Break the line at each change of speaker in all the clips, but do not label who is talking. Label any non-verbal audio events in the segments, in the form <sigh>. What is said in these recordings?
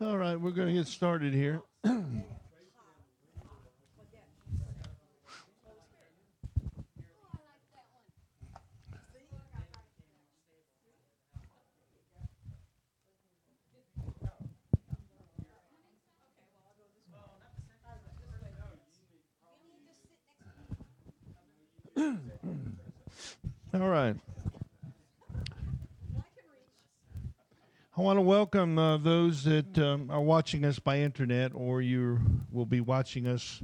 All right, we're going to get started here. All right. I want to welcome uh, those that um, are watching us by internet or you will be watching us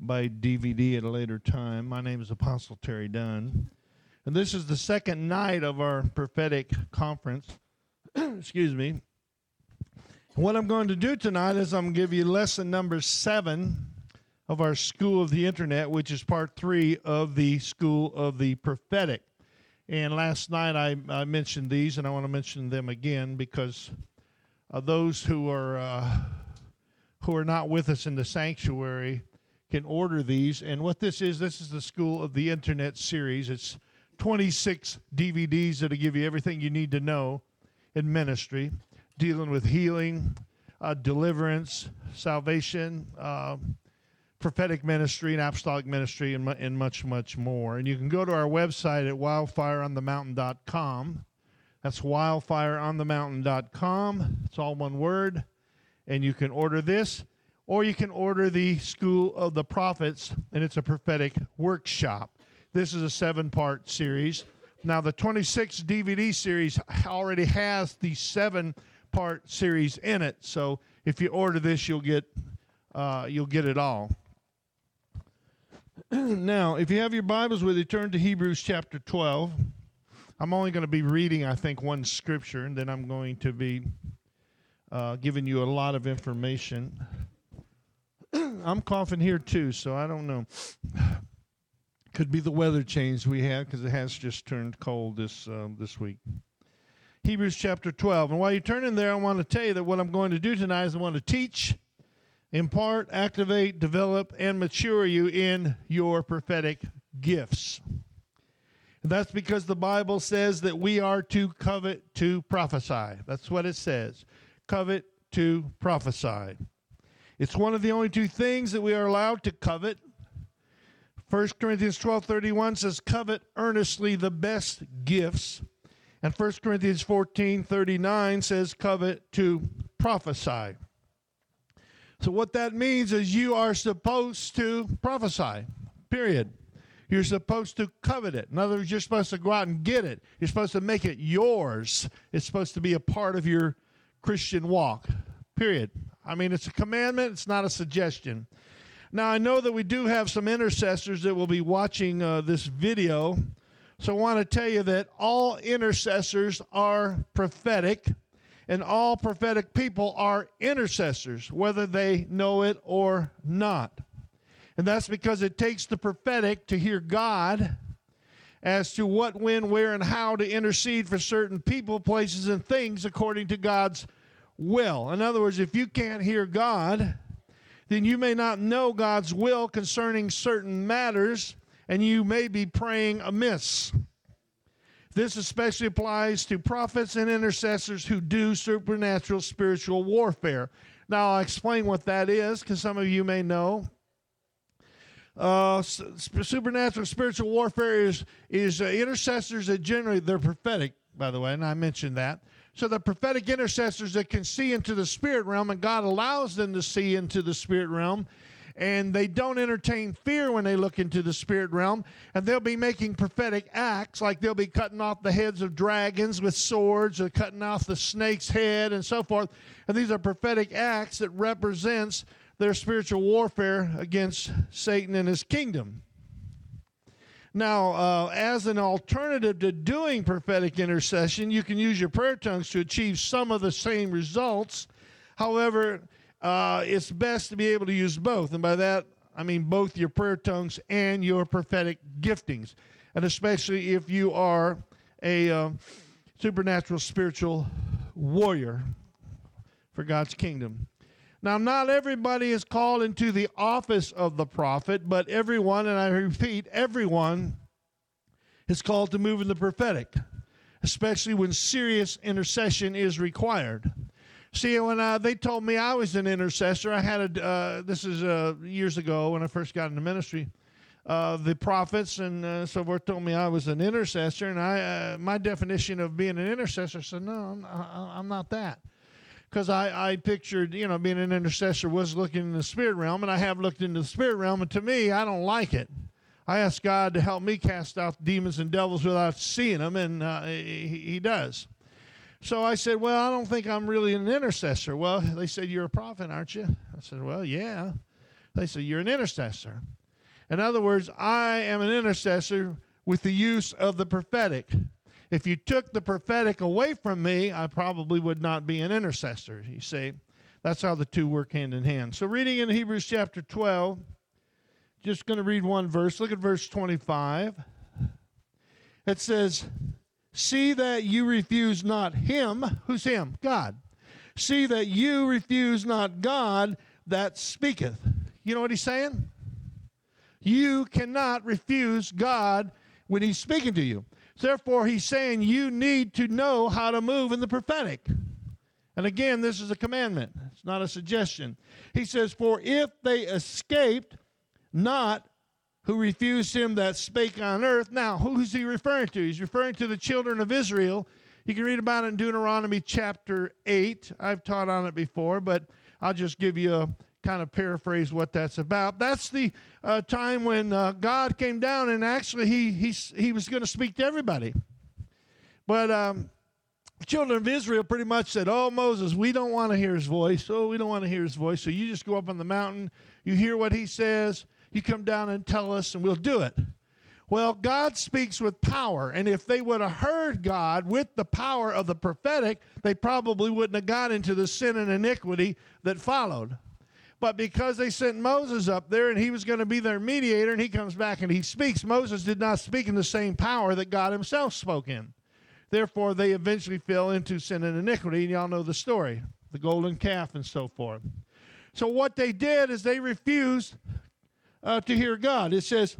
by DVD at a later time. My name is Apostle Terry Dunn. And this is the second night of our prophetic conference. <clears throat> Excuse me. What I'm going to do tonight is I'm going to give you lesson number seven of our School of the Internet, which is part three of the School of the Prophetic. And last night I, I mentioned these, and I want to mention them again because uh, those who are uh, who are not with us in the sanctuary can order these. And what this is, this is the School of the Internet series. It's 26 DVDs that'll give you everything you need to know in ministry, dealing with healing, uh, deliverance, salvation. Uh, prophetic ministry and apostolic ministry and, and much, much more. And you can go to our website at wildfireonthemountain.com. That's wildfireonthemountain.com. It's all one word. And you can order this, or you can order the School of the Prophets, and it's a prophetic workshop. This is a seven part series. Now, the 26 DVD series already has the seven part series in it. So if you order this, you'll get, uh, you'll get it all. <clears throat> now, if you have your Bibles with you, turn to Hebrews chapter 12. I'm only going to be reading, I think, one scripture, and then I'm going to be uh, giving you a lot of information. <clears throat> I'm coughing here too, so I don't know. <sighs> Could be the weather change we have because it has just turned cold this um, this week. Hebrews chapter 12. And while you're turning there, I want to tell you that what I'm going to do tonight is I want to teach impart, activate, develop, and mature you in your prophetic gifts. That's because the Bible says that we are to covet to prophesy. That's what it says. Covet to prophesy. It's one of the only two things that we are allowed to covet. 1 Corinthians 12:31 says covet earnestly the best gifts. And 1 Corinthians 14:39 says covet to prophesy. So, what that means is you are supposed to prophesy, period. You're supposed to covet it. In other words, you're supposed to go out and get it. You're supposed to make it yours. It's supposed to be a part of your Christian walk, period. I mean, it's a commandment, it's not a suggestion. Now, I know that we do have some intercessors that will be watching uh, this video. So, I want to tell you that all intercessors are prophetic and all prophetic people are intercessors, whether they know it or not. And that's because it takes the prophetic to hear God as to what, when, where, and how to intercede for certain people, places, and things according to God's will. In other words, if you can't hear God, then you may not know God's will concerning certain matters, and you may be praying amiss. This especially applies to prophets and intercessors who do supernatural spiritual warfare. Now, I'll explain what that is because some of you may know. Uh, supernatural spiritual warfare is is uh, intercessors that generally they're prophetic, by the way, and I mentioned that. So the prophetic intercessors that can see into the spirit realm, and God allows them to see into the spirit realm, and they don't entertain fear when they look into the spirit realm. And they'll be making prophetic acts, like they'll be cutting off the heads of dragons with swords, or cutting off the snake's head, and so forth. And these are prophetic acts that represents their spiritual warfare against Satan and his kingdom. Now, uh, as an alternative to doing prophetic intercession, you can use your prayer tongues to achieve some of the same results. However, uh, it's best to be able to use both. And by that, I mean both your prayer tongues and your prophetic giftings. And especially if you are a uh, supernatural spiritual warrior for God's kingdom. Now, not everybody is called into the office of the prophet, but everyone, and I repeat, everyone is called to move in the prophetic, especially when serious intercession is required. See, when uh, they told me I was an intercessor, I had a, uh, this is uh, years ago when I first got into ministry. Uh, the prophets and uh, so forth told me I was an intercessor, and I, uh, my definition of being an intercessor said, no, I'm, I'm not that because I, I pictured, you know, being an intercessor was looking in the spirit realm, and I have looked into the spirit realm, and to me, I don't like it. I ask God to help me cast out demons and devils without seeing them, and uh, he, he does. So I said, Well, I don't think I'm really an intercessor. Well, they said, You're a prophet, aren't you? I said, Well, yeah. They said, You're an intercessor. In other words, I am an intercessor with the use of the prophetic. If you took the prophetic away from me, I probably would not be an intercessor. You see, that's how the two work hand in hand. So, reading in Hebrews chapter 12, just going to read one verse. Look at verse 25. It says, See that you refuse not him. Who's him? God. See that you refuse not God that speaketh. You know what he's saying? You cannot refuse God when he's speaking to you. Therefore, he's saying you need to know how to move in the prophetic. And again, this is a commandment, it's not a suggestion. He says, For if they escaped not who refused him that spake on earth. Now, who's he referring to? He's referring to the children of Israel. You can read about it in Deuteronomy chapter 8. I've taught on it before, but I'll just give you a kind of paraphrase what that's about. That's the uh, time when uh, God came down and actually he, he, he was going to speak to everybody. But um, children of Israel pretty much said, Oh, Moses, we don't want to hear his voice. Oh, we don't want to hear his voice. So you just go up on the mountain, you hear what he says, you come down and tell us, and we'll do it. Well, God speaks with power, and if they would have heard God with the power of the prophetic, they probably wouldn't have got into the sin and iniquity that followed. But because they sent Moses up there and he was going to be their mediator and he comes back and he speaks, Moses did not speak in the same power that God himself spoke in. Therefore, they eventually fell into sin and iniquity, and y'all know the story the golden calf and so forth. So, what they did is they refused uh, to hear God. It says,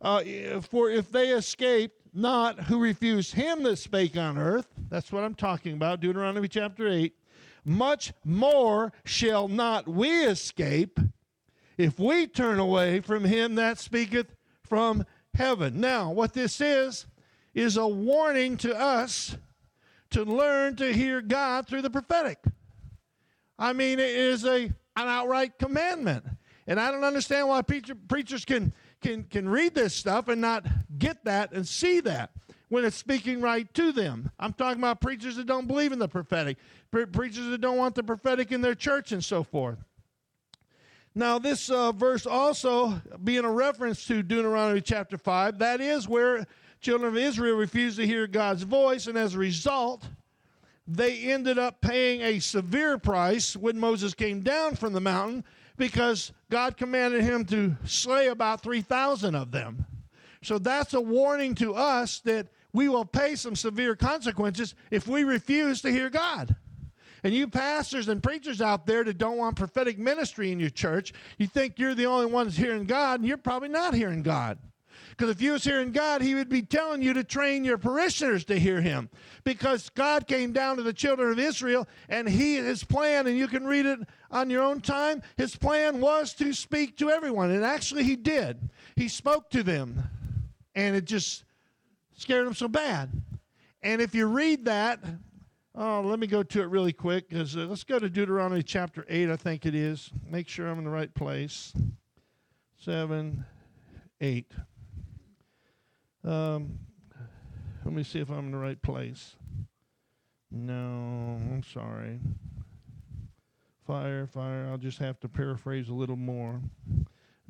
uh, For if they escape not who refused him that spake on earth, that's what I'm talking about, Deuteronomy chapter 8 much more shall not we escape if we turn away from him that speaketh from heaven. Now, what this is, is a warning to us to learn to hear God through the prophetic. I mean, it is a, an outright commandment. And I don't understand why preacher, preachers can, can, can read this stuff and not get that and see that when it's speaking right to them. I'm talking about preachers that don't believe in the prophetic, pre- preachers that don't want the prophetic in their church, and so forth. Now, this uh, verse also being a reference to Deuteronomy chapter 5, that is where children of Israel refused to hear God's voice, and as a result, they ended up paying a severe price when Moses came down from the mountain because God commanded him to slay about 3,000 of them. So that's a warning to us that we will pay some severe consequences if we refuse to hear God. And you pastors and preachers out there that don't want prophetic ministry in your church, you think you're the only ones hearing God, and you're probably not hearing God. Because if you was hearing God, he would be telling you to train your parishioners to hear him. Because God came down to the children of Israel, and he his plan, and you can read it on your own time, his plan was to speak to everyone. And actually he did. He spoke to them. And it just scared them so bad. And if you read that, oh, let me go to it really quick because uh, let's go to Deuteronomy chapter 8, I think it is. Make sure I'm in the right place. 7, 8. Um, let me see if I'm in the right place. No, I'm sorry. Fire, fire. I'll just have to paraphrase a little more.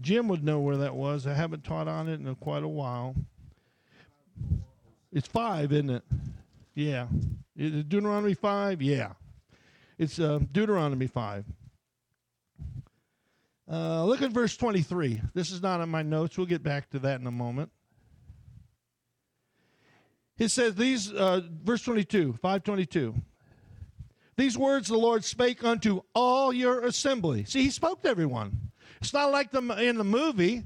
Jim would know where that was. I haven't taught on it in quite a while. It's five, isn't it? Yeah. Is it Deuteronomy 5? Yeah. It's uh, Deuteronomy 5. Uh, look at verse 23. This is not on my notes. We'll get back to that in a moment. It says these, uh, verse 22, 522. These words the Lord spake unto all your assembly. See, he spoke to everyone. It's not like the, in the movie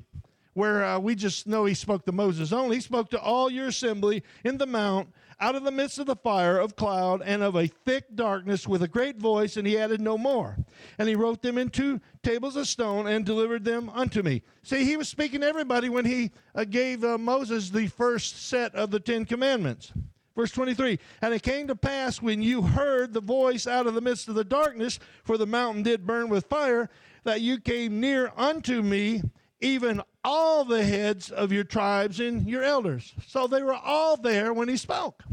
where uh, we just know he spoke to Moses only. He spoke to all your assembly in the mount out of the midst of the fire of cloud and of a thick darkness with a great voice, and he added no more. And he wrote them in two tables of stone and delivered them unto me. See, he was speaking to everybody when he uh, gave uh, Moses the first set of the Ten Commandments. Verse 23 And it came to pass when you heard the voice out of the midst of the darkness, for the mountain did burn with fire, that you came near unto me, even all the heads of your tribes and your elders. So they were all there when he spoke.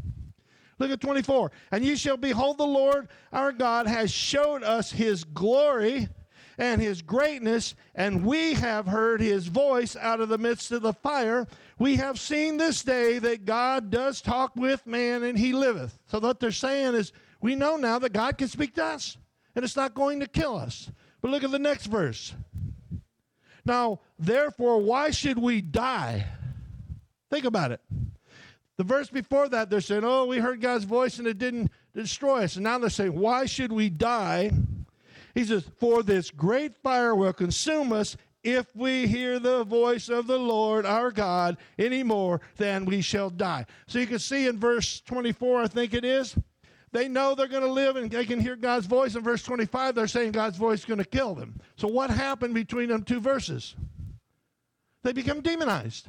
Look at 24. And ye shall behold the Lord our God has showed us his glory and his greatness, and we have heard his voice out of the midst of the fire. We have seen this day that God does talk with man and he liveth. So what they're saying is, we know now that God can speak to us, and it's not going to kill us. But look at the next verse. Now, therefore, why should we die? Think about it. The verse before that, they're saying, Oh, we heard God's voice and it didn't destroy us. And now they're saying, Why should we die? He says, For this great fire will consume us if we hear the voice of the Lord our God any more, than we shall die. So you can see in verse 24, I think it is, they know they're going to live and they can hear God's voice. In verse 25, they're saying God's voice is going to kill them. So what happened between them two verses? They become demonized.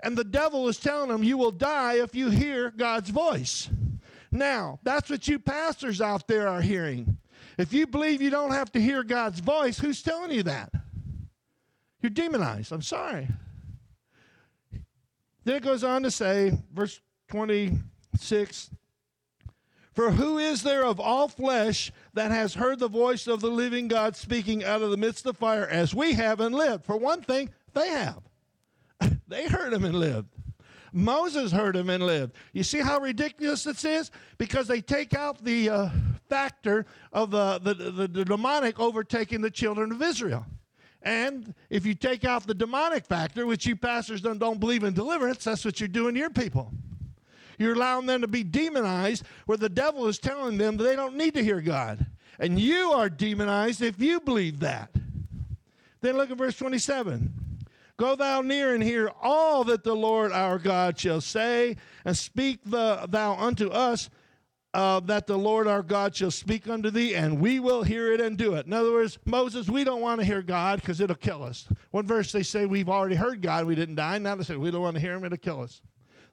And the devil is telling them, You will die if you hear God's voice. Now, that's what you pastors out there are hearing. If you believe you don't have to hear God's voice, who's telling you that? You're demonized. I'm sorry. Then it goes on to say, verse 26 for who is there of all flesh that has heard the voice of the living God speaking out of the midst of fire as we have and lived? For one thing, they have. <laughs> they heard him and lived. Moses heard him and lived. You see how ridiculous this is? Because they take out the uh, factor of the, the, the, the demonic overtaking the children of Israel. And if you take out the demonic factor, which you pastors don't, don't believe in deliverance, that's what you're doing to your people. You're allowing them to be demonized where the devil is telling them they don't need to hear God. And you are demonized if you believe that. Then look at verse 27. Go thou near and hear all that the Lord our God shall say, and speak the, thou unto us uh, that the Lord our God shall speak unto thee, and we will hear it and do it. In other words, Moses, we don't want to hear God because it'll kill us. One verse they say we've already heard God, we didn't die. Now they say we don't want to hear him, it'll kill us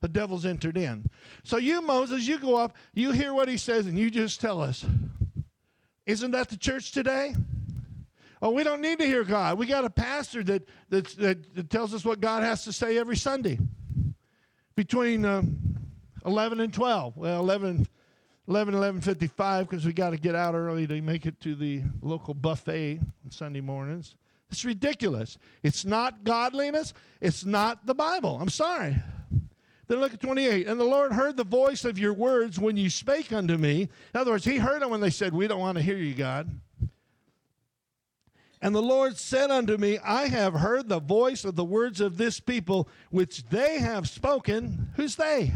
the devil's entered in. So you, Moses, you go up, you hear what he says, and you just tell us. Isn't that the church today? Oh, we don't need to hear God. We got a pastor that, that, that tells us what God has to say every Sunday between uh, 11 and 12. Well, 11, 11 11.55 because we got to get out early to make it to the local buffet on Sunday mornings. It's ridiculous. It's not godliness. It's not the Bible. I'm sorry. Then look at 28. And the Lord heard the voice of your words when you spake unto me. In other words, he heard them when they said, We don't want to hear you, God. And the Lord said unto me, I have heard the voice of the words of this people, which they have spoken. Who's they?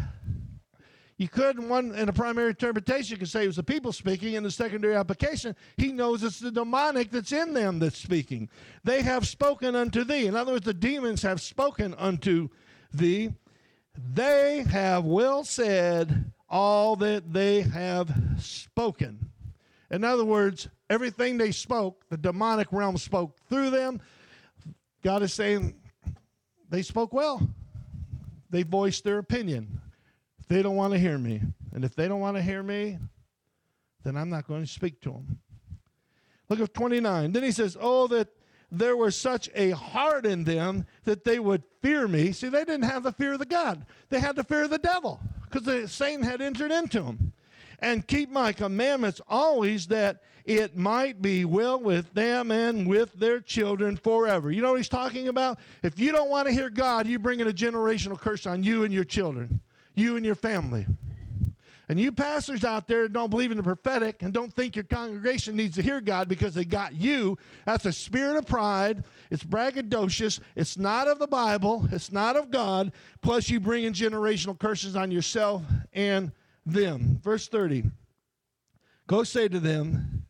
You could, in one in a primary interpretation, you could say it was the people speaking. In the secondary application, he knows it's the demonic that's in them that's speaking. They have spoken unto thee. In other words, the demons have spoken unto thee. They have well said all that they have spoken. In other words, everything they spoke, the demonic realm spoke through them. God is saying they spoke well. They voiced their opinion. If They don't want to hear me. And if they don't want to hear me, then I'm not going to speak to them. Look at 29. Then he says, Oh, that there was such a heart in them that they would fear me. See, they didn't have the fear of the God, they had the fear of the devil because the Satan had entered into them. And keep my commandments always that it might be well with them and with their children forever. You know what he's talking about? If you don't want to hear God, you bring in a generational curse on you and your children, you and your family. And you pastors out there don't believe in the prophetic and don't think your congregation needs to hear God because they got you, that's a spirit of pride. It's braggadocious. It's not of the Bible. It's not of God. Plus, you bring in generational curses on yourself and them. Verse 30 Go say to them,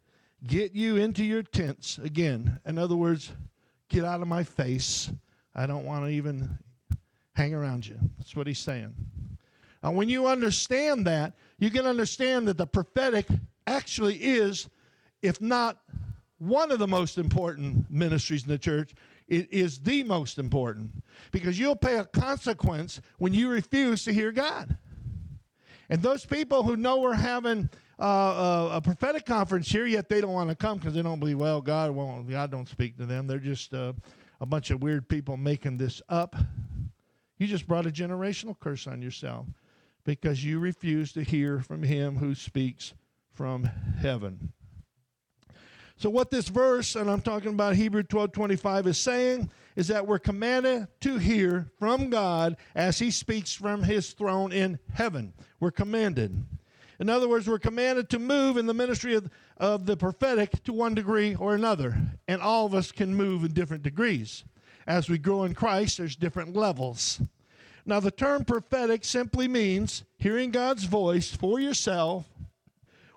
Get you into your tents again. In other words, get out of my face. I don't want to even hang around you. That's what he's saying. Uh, when you understand that, you can understand that the prophetic actually is, if not one of the most important ministries in the church, it is the most important because you'll pay a consequence when you refuse to hear God. And those people who know we're having uh, a, a, prophetic conference here, yet they don't want to come because they don't believe, well, God won't, God don't speak to them. They're just uh, a bunch of weird people making this up. You just brought a generational curse on yourself because you refuse to hear from him who speaks from heaven. So, what this verse, and I'm talking about Hebrew 12 25, is saying is that we're commanded to hear from God as He speaks from His throne in heaven. We're commanded. In other words, we're commanded to move in the ministry of, of the prophetic to one degree or another. And all of us can move in different degrees. As we grow in Christ, there's different levels. Now, the term prophetic simply means hearing God's voice for yourself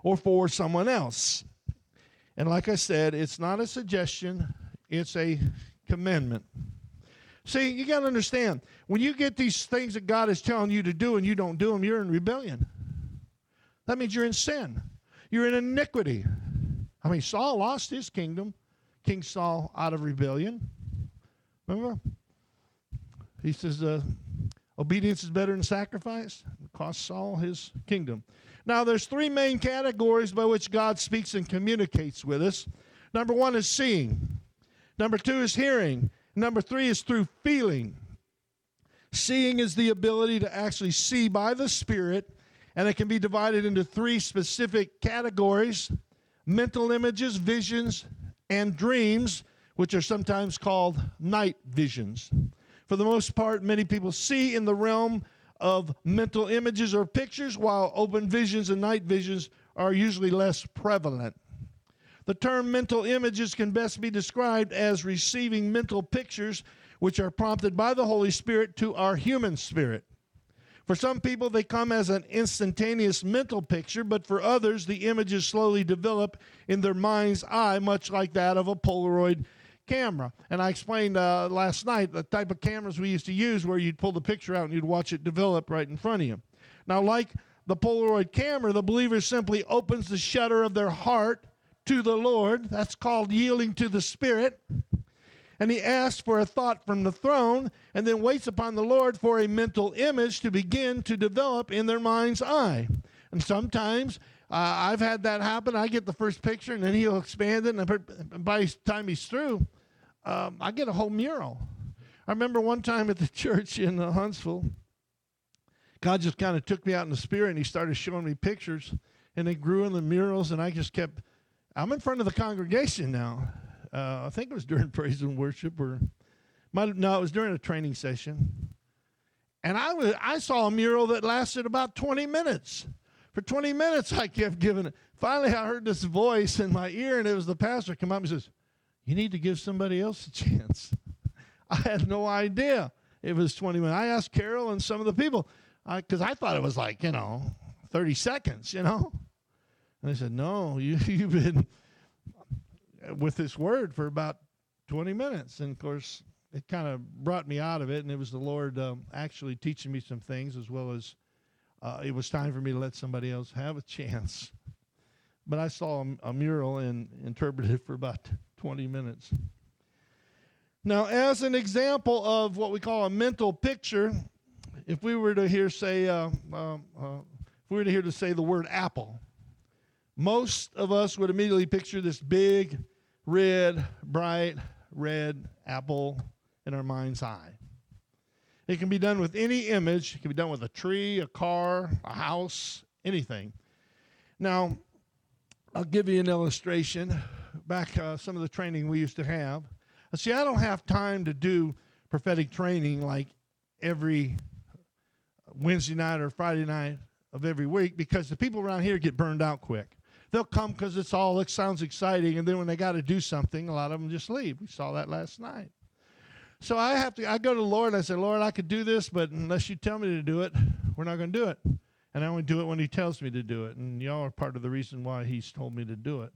or for someone else. And like I said, it's not a suggestion, it's a commandment. See, you got to understand when you get these things that God is telling you to do and you don't do them, you're in rebellion. That means you're in sin, you're in iniquity. I mean, Saul lost his kingdom, King Saul, out of rebellion. Remember? He says, uh, obedience is better than sacrifice. It cost Saul his kingdom. Now, there's three main categories by which God speaks and communicates with us. Number one is seeing. Number two is hearing. Number three is through feeling. Seeing is the ability to actually see by the Spirit, and it can be divided into three specific categories mental images, visions, and dreams, which are sometimes called night visions. For the most part, many people see in the realm of mental images or pictures, while open visions and night visions are usually less prevalent. The term mental images can best be described as receiving mental pictures which are prompted by the Holy Spirit to our human spirit. For some people, they come as an instantaneous mental picture, but for others, the images slowly develop in their mind's eye, much like that of a Polaroid camera. And I explained uh, last night the type of cameras we used to use where you'd pull the picture out and you'd watch it develop right in front of you. Now, like the Polaroid camera, the believer simply opens the shutter of their heart to the Lord. That's called yielding to the Spirit. And he asks for a thought from the throne and then waits upon the Lord for a mental image to begin to develop in their mind's eye. And sometimes uh, I've had that happen. I get the first picture and then he'll expand it. And by the time he's through, um, I get a whole mural. I remember one time at the <laughs> church in uh, Huntsville, God just kind of took me out in the spirit and he started showing me pictures and they grew in the murals and I just kept, I'm in front of the congregation now. Uh, I think it was during <laughs> praise and worship or, might, no, it was during a training session. And I, was, I saw a mural that lasted about 20 minutes. For 20 minutes, I kept giving it. Finally, I heard this voice in my ear, and it was the pastor come up and says, you need to give somebody else a <laughs> chance. I had no idea it was 20 minutes. I asked Carol and some of the people because I, I, thought it was like, you know, 30 seconds, you know. And they said, no, <laughs> you, you've been with this word for about 20 minutes. And of course, it kind of brought me out of it. And it was the Lord um, actually teaching me some things as well as uh, it was time for me to let somebody else have a chance. <laughs> But I saw a, a mural and interpreted it for about 20 minutes. Now, as an example of what we call a mental picture, if we were to hear say, uh, uh, uh, if we were to hear to say the word apple, most of us would immediately picture this big, red, bright, red apple in our mind's eye. It can be done with any image. It can be done with a tree, a car, a house, anything. Now, I'll give you an illustration back uh, some of the training we used to have. See, I don't have time to do prophetic training like every Wednesday night or Friday night of every week because the people around here get burned out quick. They'll come because it's all it sounds exciting, and then when they got to do something, a lot of them just leave. We saw that last night. So I have to. I go to the Lord. and I say, Lord, I could do this, but unless you tell me to do it, we're not going to do it. And I only do it when He tells me to do it. And y'all are part of the reason why He's told me to do it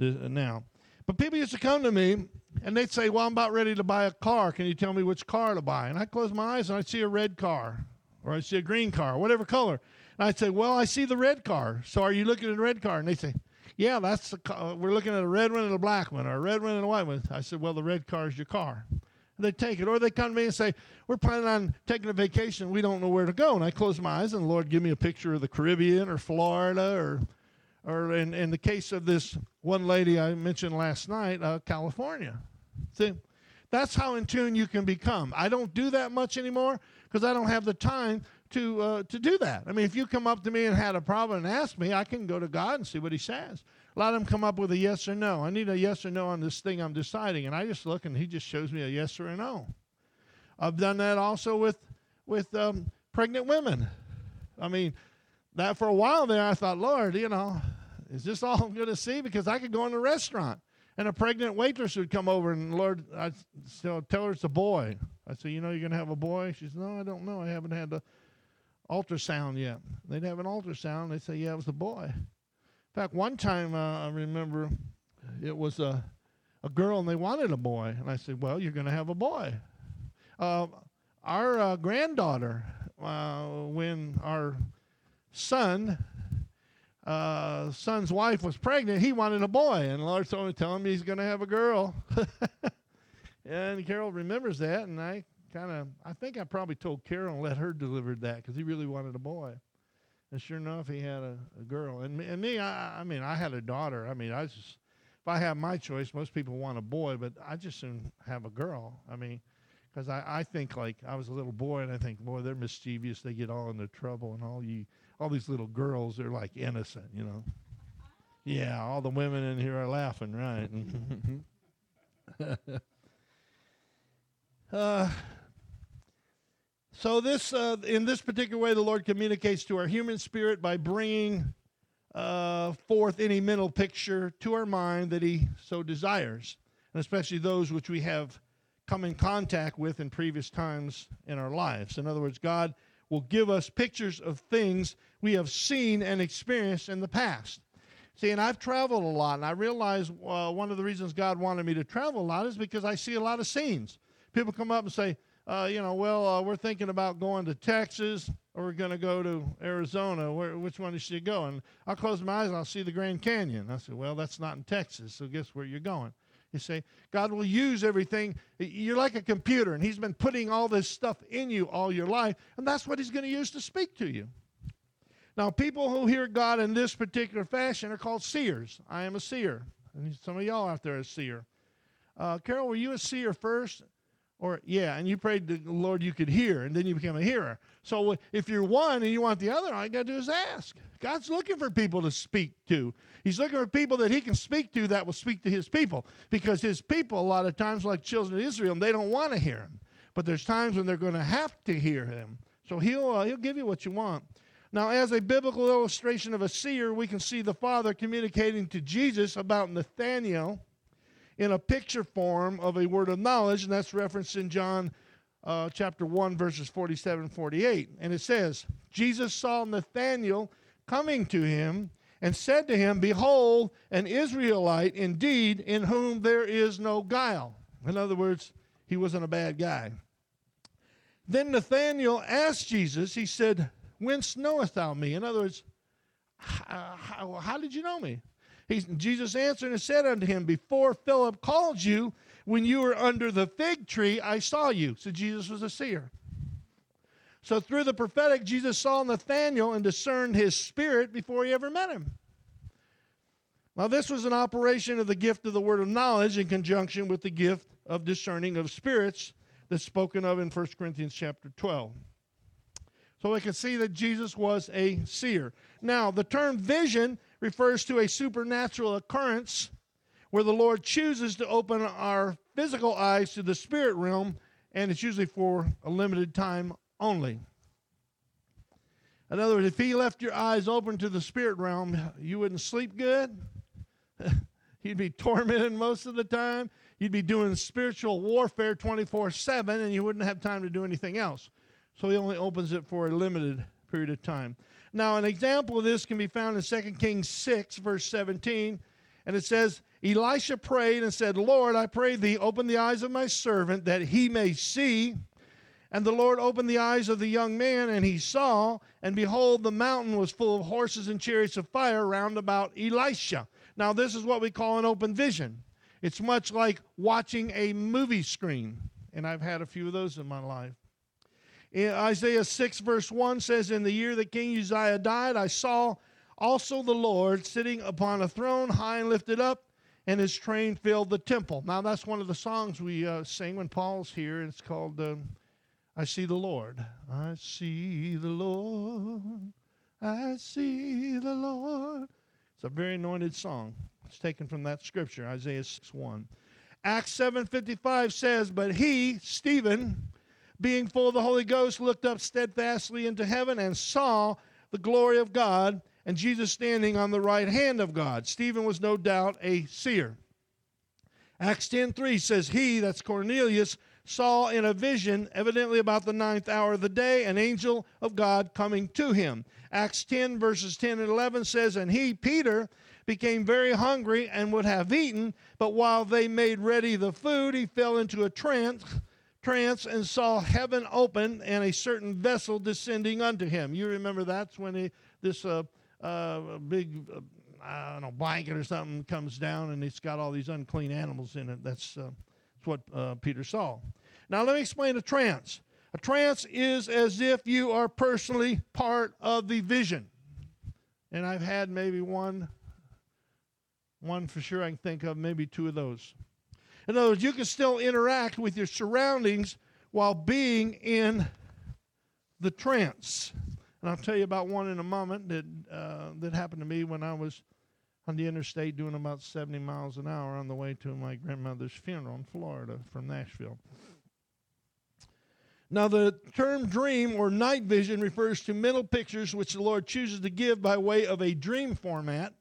uh, now. But people used to come to me and they'd say, Well, I'm about ready to buy a car. Can you tell me which car to buy? And I close my eyes and I'd see a red car. or I see a green car, whatever color. And I'd say, Well, I see the red car. So are you looking at the red car? And they say, Yeah, that's the car. we're looking at a red one and a black one, or a red one and a white one. I said, Well, the red car is your car. And they take it. Or they come to me and say, We're planning on taking a vacation. We don't know where to go. And I close my eyes and the Lord give me a picture of the Caribbean or Florida or or in, in the case of this one lady I mentioned last night, uh, California. See, that's how in tune you can become. I don't do that much anymore because I don't have the time to uh, to do that. I mean, if you come up to me and had a problem and ask me, I can go to God and see what He says. A lot of them come up with a yes or no. I need a yes or no on this thing I'm deciding, and I just look and He just shows me a yes or a no. I've done that also with with um, pregnant women. I mean, that for a while there, I thought, Lord, you know, is this all I'm going to see? Because I could go in a restaurant and a pregnant waitress would come over and Lord, I so tell her it's a boy. I said, you know, you're going to have a boy. She says, no, I don't know. I haven't had the ultrasound yet. They'd have an ultrasound. They say, yeah, it was a boy. In fact, one time uh, I remember it was a a girl and they wanted a boy, and I said, well, you're going to have a boy. Uh, our uh, granddaughter, uh, when our son uh, son's wife was pregnant, he wanted a boy, and the Lord told me, tell him he's going to have a girl. <laughs> and Carol remembers that, and I kind of, I think I probably told Carol and let her deliver that because he really wanted a boy. And sure enough, he had a, a girl. And me, and me I, I mean, I had a daughter. I mean, I just, if I have my choice, most people want a boy, but I just soon have a girl. I mean, because I, I think like I was a little boy, and I think, boy, they're mischievous. They get all into trouble, and all you all these little girls they're like innocent, you know. Yeah, all the women in here are laughing, right? <laughs> <laughs> uh, so this, uh, in this particular way, the Lord communicates to our human spirit by bringing uh, forth any mental picture to our mind that He so desires, and especially those which we have come in contact with in previous times in our lives. In other words, God will give us pictures of things we have seen and experienced in the past. See, and I've traveled a lot, and I realize uh, one of the reasons God wanted me to travel a lot is because I see a lot of scenes. People come up and say, uh, you know, well, uh, we're thinking about going to Texas or we're going to go to Arizona. Where, which one should you go? And I'll close my eyes and I'll see the Grand Canyon. I said, well, that's not in Texas, so guess where you're going? You say, God will use everything. You're like a computer, and He's been putting all this stuff in you all your life, and that's what He's going to use to speak to you. Now, people who hear God in this particular fashion are called seers. I am a seer. And some of y'all out there are seer. Uh, Carol, were you a seer first? Or, yeah, and you prayed to the Lord you could hear, and then you became a hearer. So if you're one and you want the other, all you got to do is ask. God's looking for people to speak to. He's looking for people that he can speak to that will speak to his people. Because his people, a lot of times, like children of Israel, they don't want to hear him. But there's times when they're going to have to hear him. So he'll, uh, he'll give you what you want. Now, as a biblical illustration of a seer, we can see the Father communicating to Jesus about Nathanael in a picture form of a word of knowledge, and that's referenced in John uh, chapter 1, verses 47 48. And it says, Jesus saw Nathanael coming to him and said to him, Behold, an Israelite indeed, in whom there is no guile. In other words, he wasn't a bad guy. Then Nathanael asked Jesus, he said, Whence knowest thou me? In other words, how, how, how did you know me? He, Jesus answered and said unto him, Before Philip called you, when you were under the fig tree, I saw you. So Jesus was a seer. So through the prophetic, Jesus saw Nathanael and discerned his spirit before he ever met him. Now, this was an operation of the gift of the word of knowledge in conjunction with the gift of discerning of spirits that's spoken of in 1 Corinthians chapter 12. So we can see that Jesus was a seer. Now, the term vision refers to a supernatural occurrence where the Lord chooses to open our physical eyes to the spirit realm, and it's usually for a limited time only. In other words, if He left your eyes open to the spirit realm, you wouldn't sleep good. <laughs> You'd be tormented most of the time. You'd be doing spiritual warfare 24 7, and you wouldn't have time to do anything else. So he only opens it for a limited period of time. Now, an example of this can be found in 2 Kings 6, verse 17. And it says, Elisha prayed and said, Lord, I pray thee, open the eyes of my servant that he may see. And the Lord opened the eyes of the young man, and he saw, and behold, the mountain was full of horses and chariots of fire round about Elisha. Now, this is what we call an open vision. It's much like watching a movie screen, and I've had a few of those in my life. In Isaiah 6, verse 1 says, In the year that King Uzziah died, I saw also the Lord sitting upon a throne, high and lifted up, and his train filled the temple. Now, that's one of the songs we uh, sing when Paul's here. It's called um, I See the Lord. I see the Lord. I see the Lord. It's a very anointed song. It's taken from that scripture, Isaiah 6 1. Acts 7:55 says, "But he, Stephen, being full of the Holy Ghost, looked up steadfastly into heaven and saw the glory of God and Jesus standing on the right hand of God. Stephen was no doubt a seer. Acts 10:3 says he, that's Cornelius, saw in a vision, evidently about the ninth hour of the day, an angel of God coming to him. Acts 10 verses 10 and 11 says, and he, Peter, became very hungry and would have eaten, but while they made ready the food, he fell into a trance trance and saw heaven open and a certain vessel descending unto him. You remember that's when he, this uh, uh, big, uh, I don't know, blanket or something comes down and it's got all these unclean animals in it. That's, uh, that's what uh, Peter saw. Now, let me explain a trance. A trance is as if you are personally part of the vision. And I've had maybe one, one for sure I can think of, maybe two of those. In other words, you can still interact with your surroundings while being in the trance. And I'll tell you about one in a moment that uh, that happened to me when I was on the interstate doing about 70 miles an hour on the way to my grandmother's funeral in Florida from Nashville. Now, the term dream or night vision refers to mental pictures which the Lord chooses to give by way of a dream format.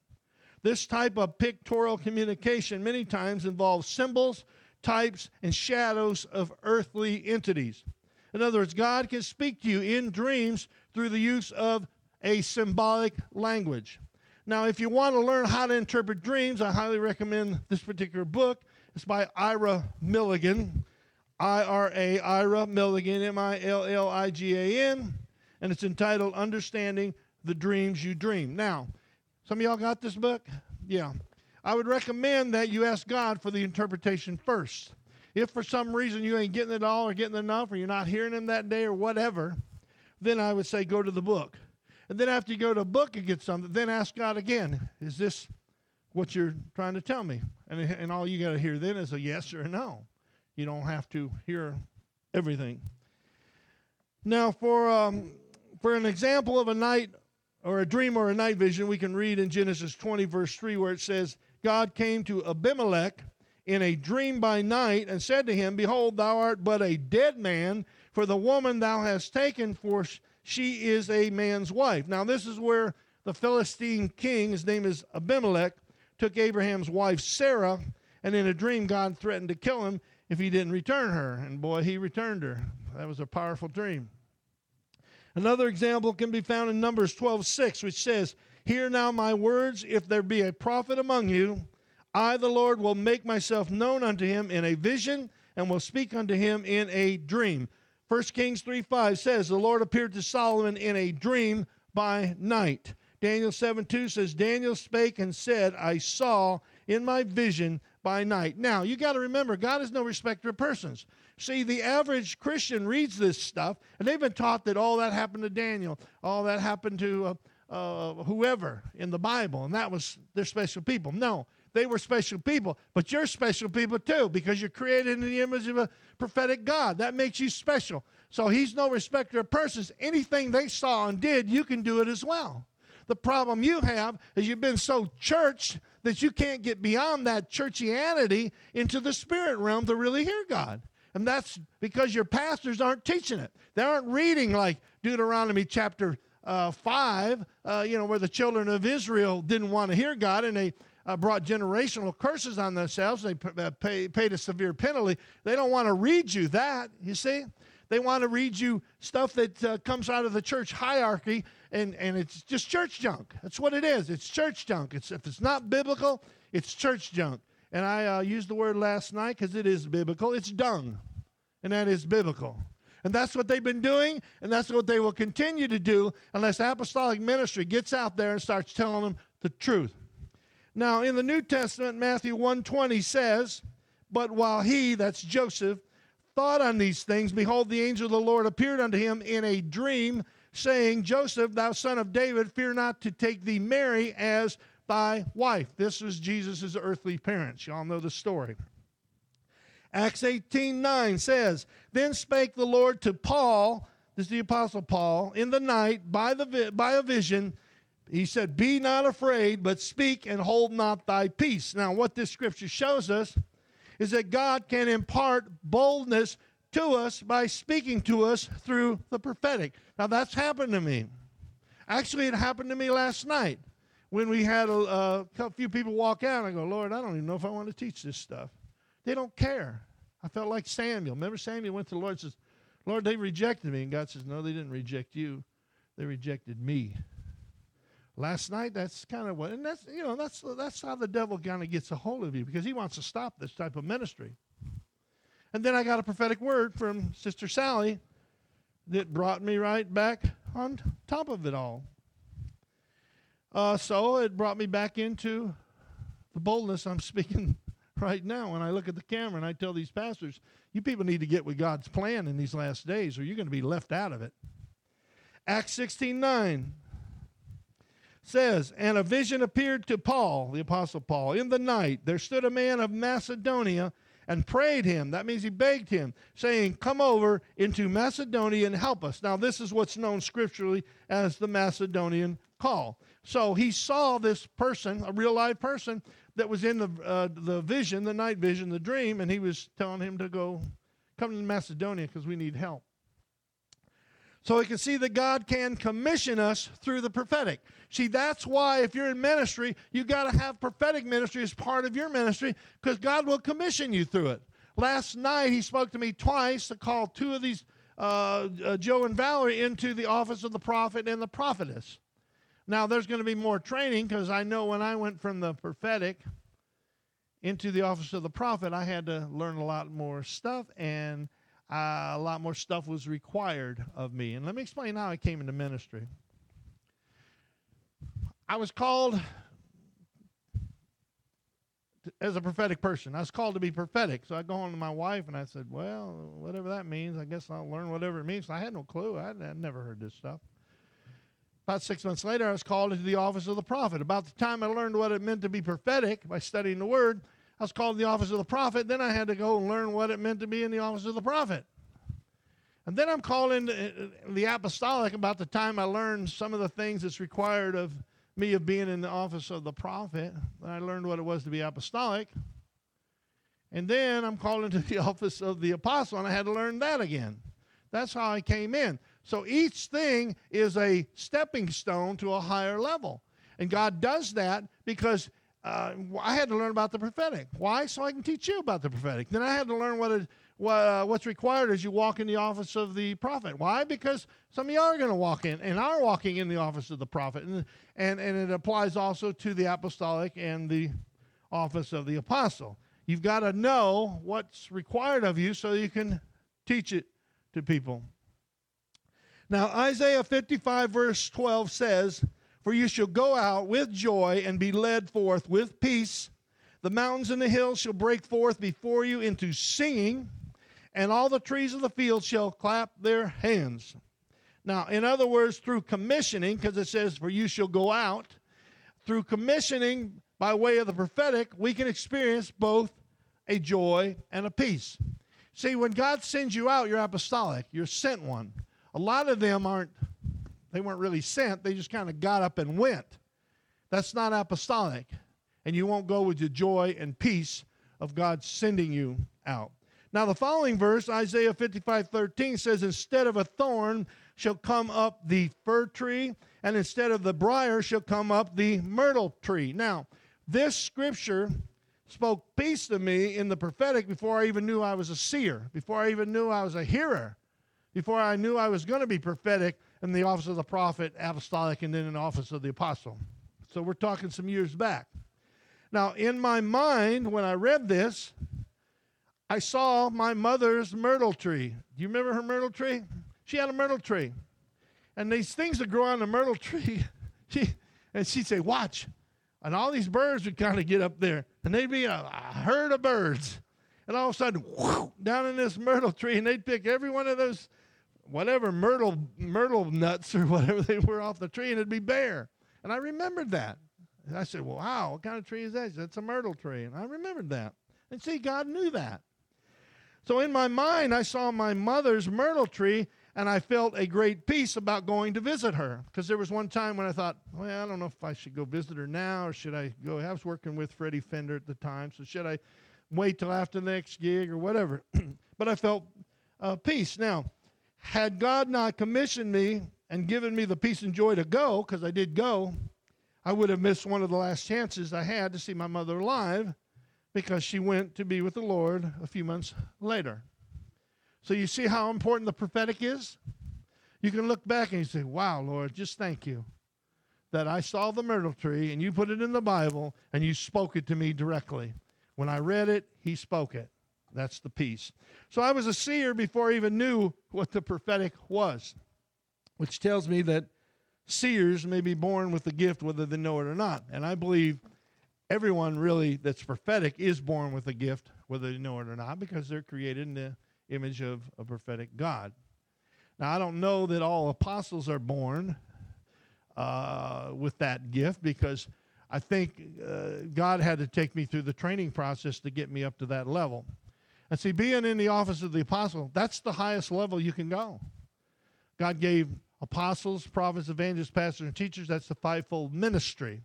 This type of pictorial communication many times involves symbols, types, and shadows of earthly entities. In other words, God can speak to you in dreams through the use of a symbolic language. Now, if you want to learn how to interpret dreams, I highly recommend this particular book. It's by Ira Milligan, I R A, Ira Milligan, M I L L I G A N, and it's entitled Understanding the Dreams You Dream. Now, some of y'all got this book? Yeah. I would recommend that you ask God for the interpretation first. If for some reason you ain't getting it all or getting enough or you're not hearing him that day or whatever, then I would say go to the book. And then after you go to a book and get something, then ask God again, is this what you're trying to tell me? And, and all you got to hear then is a yes or a no. You don't have to hear everything. Now, for, um, for an example of a night or a dream or a night vision, we can read in Genesis 20, verse 3, where it says, God came to Abimelech in a dream by night and said to him, Behold, thou art but a dead man, for the woman thou hast taken, for she is a man's wife. Now, this is where the Philistine king, his name is Abimelech, took Abraham's wife Sarah, and in a dream, God threatened to kill him if he didn't return her. And boy, he returned her. That was a powerful dream. Another example can be found in Numbers 12 6, which says, Hear now my words, if there be a prophet among you, I, the Lord, will make myself known unto him in a vision and will speak unto him in a dream. 1 Kings 3 5 says, The Lord appeared to Solomon in a dream by night. Daniel 7 2 says, Daniel spake and said, I saw in my vision by night. Now, you got to remember, God is no respecter of persons. See, the average Christian reads this stuff, and they've been taught that all that happened to Daniel, all that happened to uh, uh, whoever in the Bible, and that was their special people. No, they were special people, but you're special people too because you're created in the image of a prophetic God. That makes you special. So he's no respecter of persons. Anything they saw and did, you can do it as well. The problem you have is you've been so churched that you can't get beyond that churchianity into the spirit realm to really hear God. And that's because your pastors aren't teaching it. They aren't reading like Deuteronomy chapter uh, 5, uh, you know, where the children of Israel didn't want to hear God and they uh, brought generational curses on themselves. They uh, pay, paid a severe penalty. They don't want to read you that, you see? They want to read you stuff that uh, comes out of the church hierarchy, and, and it's just church junk. That's what it is. It's church junk. It's, if it's not biblical, it's church junk. And I uh, used the word last night because it is biblical. It's dung, and that is biblical. And that's what they've been doing, and that's what they will continue to do unless apostolic ministry gets out there and starts telling them the truth. Now, in the New Testament, Matthew 1:20 says, "But while he, that's Joseph, thought on these things, behold, the angel of the Lord appeared unto him in a dream, saying, Joseph, thou son of David, fear not to take thee Mary as thy wife. This was Jesus' earthly parents. Y'all know the story. Acts 18 9 says, Then spake the Lord to Paul, this is the Apostle Paul, in the night by, the, by a vision. He said, Be not afraid, but speak and hold not thy peace. Now, what this scripture shows us is that God can impart boldness to us by speaking to us through the prophetic. Now, that's happened to me. Actually, it happened to me last night when we had a, a few people walk out. I go, Lord, I don't even know if I want to teach this stuff. They don't care. I felt like Samuel. Remember, Samuel went to the Lord and says, Lord, they rejected me. And God says, No, they didn't reject you. They rejected me. Last night, that's kind of what, and that's, you know, that's, that's how the devil kind of gets a hold of you because he wants to stop this type of ministry. And then I got a prophetic word from Sister Sally that brought me right back on top of it all. Uh, so it brought me back into the boldness I'm <laughs> speaking right now when I look at the camera and I tell these pastors, you people need to get with God's plan in these last days or you're going to be left out of it. Acts 16 9 says, And a vision appeared to Paul, the Apostle Paul, in the night. There stood a man of Macedonia and prayed him. That means he begged him, saying, Come over into Macedonia and help us. Now, this is what's known scripturally as the Macedonian call. So he saw this person, a real live person, that was in the, uh, the vision, the night vision, the dream, and he was telling him to go come to Macedonia because we need help. So we can see that God can commission us through the prophetic. See, that's why if you're in ministry, you got to have prophetic ministry as part of your ministry because God will commission you through it. Last night, he spoke to me twice to call two of these, uh, uh, Joe and Valerie, into the office of the prophet and the prophetess. Now, there's going to be more training because I know when I went from the prophetic into the office of the prophet, I had to learn a lot more stuff and uh, a lot more stuff was required of me. And let me explain how I came into ministry. I was called as a prophetic person. I was called to be prophetic. So I go home to my wife and I said, Well, whatever that means, I guess I'll learn whatever it means. I had no clue. I would never heard this stuff. About six months later, I was called into the office of the prophet. About the time I learned what it meant to be prophetic by studying the word, I was called to the office of the prophet. Then I had to go and learn what it meant to be in the office of the prophet. And then I'm called into uh, the apostolic about the time I learned some of the things that's required of me of being in the office of the prophet. I learned what it was to be apostolic. And then I'm called into the <laughs> office of the apostle, and I had to learn that again. That's how I came in. So each thing is a stepping stone to a higher level. And God does that because uh, I had to learn about the prophetic. Why? So I can teach you about the prophetic. Then I had to learn what, it, what uh, what's required as you walk in the office of the prophet. Why? Because some of you are going to walk in and are walking in the office of the prophet. And, and, and it applies also to the apostolic and the office of the apostle. You've got to know what's required of you so you can teach it to people. Now, Isaiah 55, verse 12 says, For you shall go out with joy and be led forth with peace. The mountains and the hills shall break forth before you into singing, and all the trees of the field shall clap their hands. Now, in other words, through commissioning, because it says, For you shall go out, through commissioning by way of the prophetic, we can experience both a joy and a peace. See, when God sends you out, you're apostolic, you're sent one. A lot of them aren't, they weren't really sent, they just kind of got up and went. That's not apostolic. And you won't go with the joy and peace of God sending you out. Now, the following verse, Isaiah 55 13, says, Instead of a thorn shall come up the fir tree, and instead of the brier shall come up the myrtle tree. Now, this scripture spoke peace to me in the prophetic before I even knew I was a seer, before I even knew I was a hearer before I knew I was going to be prophetic in the office of the prophet, apostolic, and then in the office of the apostle. So we're talking some years back. Now, in my mind, when I read this, I saw my mother's myrtle tree. Do you remember her myrtle tree? She had a myrtle tree. And these things that grow on the myrtle <laughs> tree, she, and she'd say, Watch. And all these birds would kind of get up there, and they'd be a, a herd of birds. And all of a sudden, whoosh, down in this myrtle tree, and they'd pick every one of those, whatever, myrtle, myrtle nuts or <laughs> whatever they were off the tree, and it'd be bare. And I remembered that. And I said, Well, wow, what kind of tree is that? It's a myrtle tree. And I remembered that. And see, God knew that. So in my mind, I saw my mother's myrtle tree, and I felt a great peace about going to visit her. Because there was one time when I thought, well, I don't know if I should go visit her now, or should I go? I was working with Freddie Fender at the time, so should I wait till after the next gig or whatever? <clears throat> but I felt uh, peace. Now, had God not commissioned me and given me the peace and joy to go, because I did go, I would have missed one of the last chances I had to see my mother alive because she went to be with the Lord a few months later. So you see how important the prophetic is? You can look back and you say, Wow, Lord, just thank you that I saw the myrtle tree and you put it in the Bible and you spoke it to me directly. When I read it, He spoke it. That's the peace. So I was a seer before I even knew what the prophetic was, which tells me that seers may be born with the gift whether they know it or not. And I believe everyone really that's prophetic is born with a gift, whether they know it or not, because they're created in the image of a prophetic God. Now, I don't know that all apostles are born uh, with that gift because I think uh, God had to take me through the training process to get me up to that level. And see, being in the office of the apostle, that's the highest level you can go. God gave apostles, prophets, evangelists, pastors, and teachers. That's the fivefold ministry.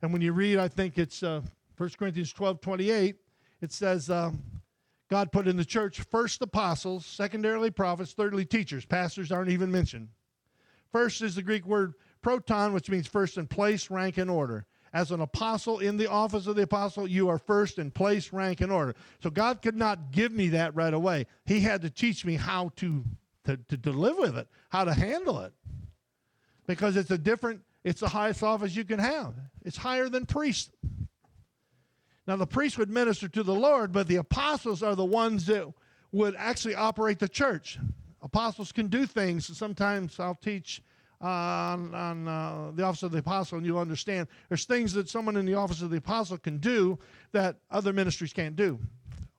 And when you read, I think it's uh, 1 Corinthians 12 28, it says, um, God put in the church first apostles, secondarily prophets, thirdly teachers. Pastors aren't even mentioned. First is the Greek word proton, which means first in place, rank, and order. As an apostle in the office of the apostle, you are first in place, rank, and order. So God could not give me that right away. He had to teach me how to, to, to, to live with it, how to handle it. Because it's a different it's the highest office you can have. It's higher than priest. Now, the priest would minister to the Lord, but the apostles are the ones that would actually operate the church. Apostles can do things. Sometimes I'll teach on, on uh, the office of the apostle, and you'll understand there's things that someone in the office of the apostle can do that other ministries can't do.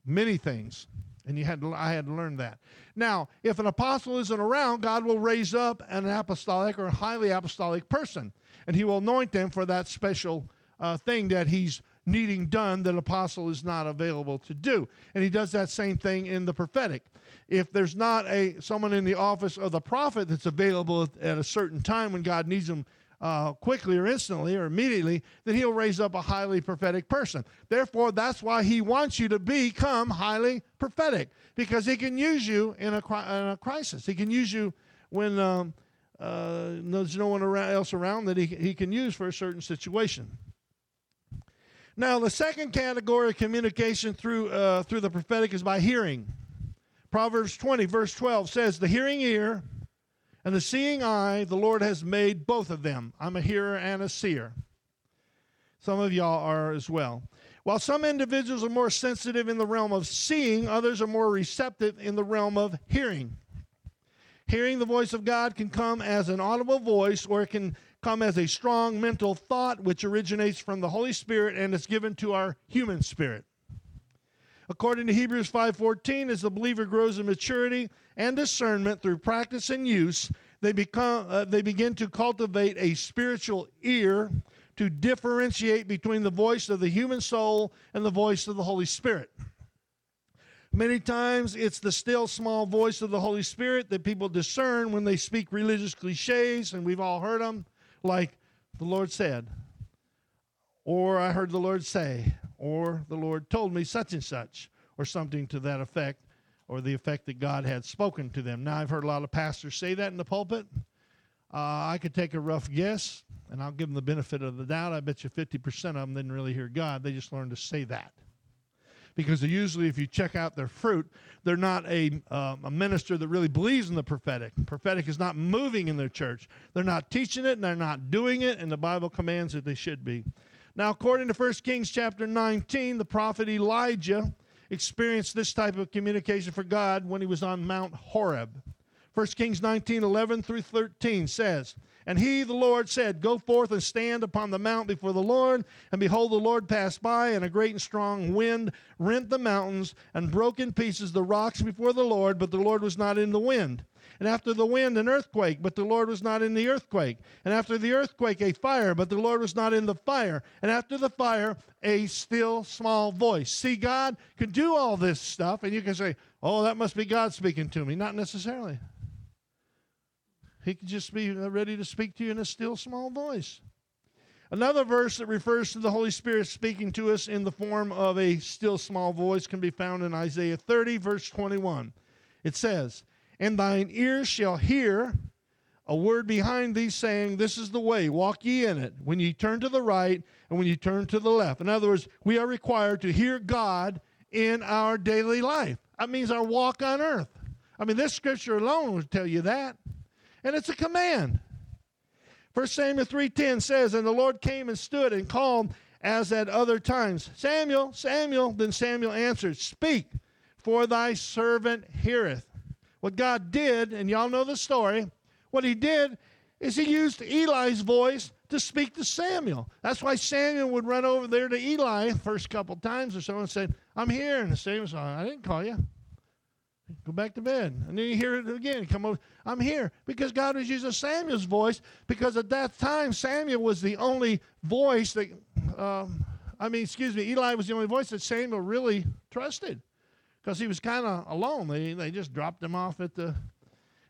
Many things. And you had to, I had to learn that. Now, if an apostle isn't around, God will raise up an apostolic or a highly apostolic person, and He will anoint them for that special uh, thing that He's needing done that apostle is not available to do. And He does that same thing in the prophetic. If there's not a someone in the office of the prophet that's available at a certain time when God needs them uh, quickly or instantly or immediately, then he'll raise up a highly prophetic person. Therefore, that's why he wants you to become highly prophetic because he can use you in a, in a crisis. He can use you when um, uh, there's no one around, else around that he, he can use for a certain situation. Now, the second category of communication through, uh, through the prophetic is by hearing. Proverbs 20, verse 12 says, The hearing ear and the seeing eye, the Lord has made both of them. I'm a hearer and a seer. Some of y'all are as well. While some individuals are more sensitive in the realm of seeing, others are more receptive in the realm of hearing. Hearing the voice of God can come as an audible voice or it can come as a strong mental thought which originates from the Holy Spirit and is given to our human spirit. According to Hebrews 5:14, as the believer grows in maturity and discernment through practice and use, they become uh, they begin to cultivate a spiritual ear to differentiate between the voice of the human soul and the voice of the Holy Spirit. Many times it's the still small voice of the Holy Spirit that people discern when they speak religious cliches, and we've all heard them, like the Lord said, or I heard the Lord say, or the Lord told me such and such, or something to that effect, or the effect that God had spoken to them. Now, I've heard a lot of pastors say that in the pulpit. Uh, I could take a rough guess, and I'll give them the benefit of the doubt. I bet you 50% of them didn't really hear God. They just learned to say that. Because usually, if you check out their fruit, they're not a, uh, a minister that really believes in the prophetic. Prophetic is not moving in their church. They're not teaching it, and they're not doing it, and the Bible commands that they should be. Now, according to 1 Kings chapter 19, the prophet Elijah experienced this type of communication for God when he was on Mount Horeb. 1 Kings 19 11 through 13 says, And he, the Lord, said, Go forth and stand upon the mount before the Lord. And behold, the Lord passed by, and a great and strong wind rent the mountains and broke in pieces the rocks before the Lord, but the Lord was not in the wind. And after the wind, an earthquake, but the Lord was not in the earthquake. And after the earthquake, a fire, but the Lord was not in the fire. And after the fire, a still small voice. See, God can do all this stuff, and you can say, Oh, that must be God speaking to me. Not necessarily. He can just be uh, ready to speak to you in a still small voice. Another verse that refers to the Holy Spirit speaking to us in the form of a still small voice can be found in Isaiah 30, verse 21. It says, And thine ears shall hear a word behind thee saying, This is the way, walk ye in it, when ye turn to the right and when ye turn to the left. In other words, we are required to hear God in our daily life. That means our walk on earth. I mean, this scripture alone would tell you that and it's a command. 1 Samuel 3:10 says, "And the Lord came and stood and called as at other times, Samuel, Samuel." Then Samuel answered, "Speak, for thy servant heareth." What God did, and y'all know the story, what he did is he used Eli's voice to speak to Samuel. That's why Samuel would run over there to Eli the first couple times or so and say, I'm here. And the Samuel said, I didn't call you. Go back to bed. And then you hear it again. Come over. I'm here. Because God was using Samuel's voice, because at that time, Samuel was the only voice that, um, I mean, excuse me, Eli was the only voice that Samuel really trusted. Because he was kind of alone. They, they just dropped him off at the,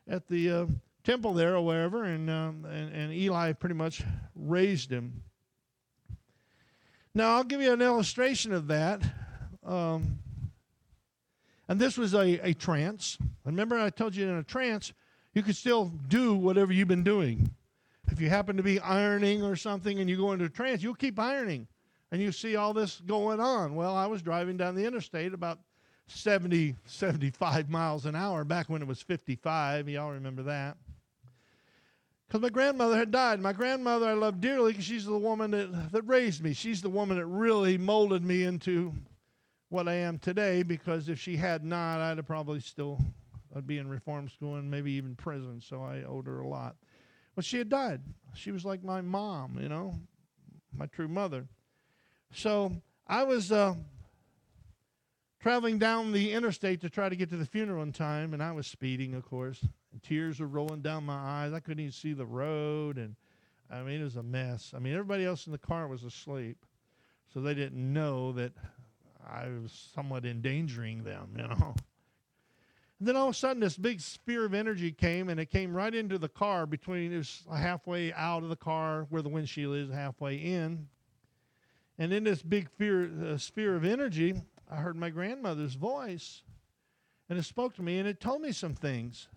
at the uh, temple there or wherever, and, um, and, and Eli pretty much raised him. Now, I'll give you an illustration of that. Um, and this was a, a trance. Remember, I told you in a trance, you could still do whatever you've been doing. If you happen to be ironing or something and you go into a trance, you'll keep ironing and you see all this going on. Well, I was driving down the interstate about 70, 75 miles an hour back when it was 55. Y'all remember that? Because my grandmother had died. My grandmother I love dearly because she's the woman that, that raised me. She's the woman that really molded me into what I am today because if she had not, I'd have probably still I'd be in reform school and maybe even prison. So I owed her a lot. But she had died. She was like my mom, you know, my true mother. So I was uh, traveling down the interstate to try to get to the funeral in time, and I was speeding, of course. Tears were rolling down my eyes. I couldn't even see the road, and I mean, it was a mess. I mean, everybody else in the car was asleep, so they didn't know that I was somewhat endangering them, you know. <laughs> And then all of a sudden, this big sphere of energy came, and it came right into the car. Between it was halfway out of the car where the windshield is, halfway in. And in this big fear, uh, sphere of energy, I heard my grandmother's voice, and it spoke to me, and it told me some things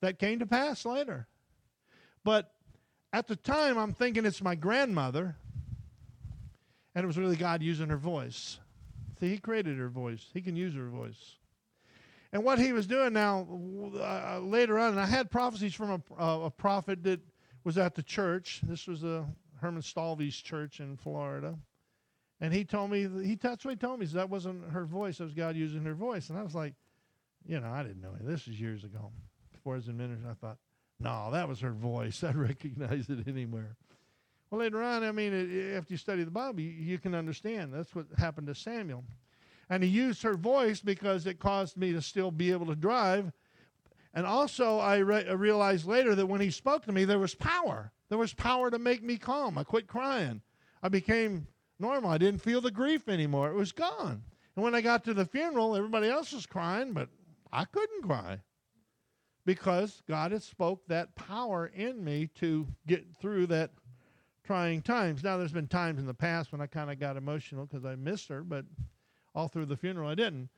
that came to pass later. But at the time, I'm thinking it's my grandmother, and it was really God using her voice. He created her voice. He can use her voice. And what he was doing now, uh, later on, and I had prophecies from a, uh, a, prophet that was at the church. This was a Herman Stalvy's church in Florida. And he told me, he, that's what he told me, so that wasn't her voice, that was God using her voice. And I was like, you know, I didn't know. This was years ago. Before I was in ministry, I thought, no, that was her voice. <laughs> I'd recognize it anywhere. Well, later on, I mean, after you study the Bible, you, you can understand. That's what happened to Samuel. And he used her voice because it caused me to still be able to drive. And also, I re- realized later that when he spoke to me, there was power. There was power to make me calm. I quit crying. I became normal. I didn't feel the grief anymore. It was gone. And when I got to the funeral, everybody else was crying, but I couldn't cry because God had spoke that power in me to get through that trying times. Now, there's been times in the past when I kind of got emotional because I missed her, but all through the funeral I didn't.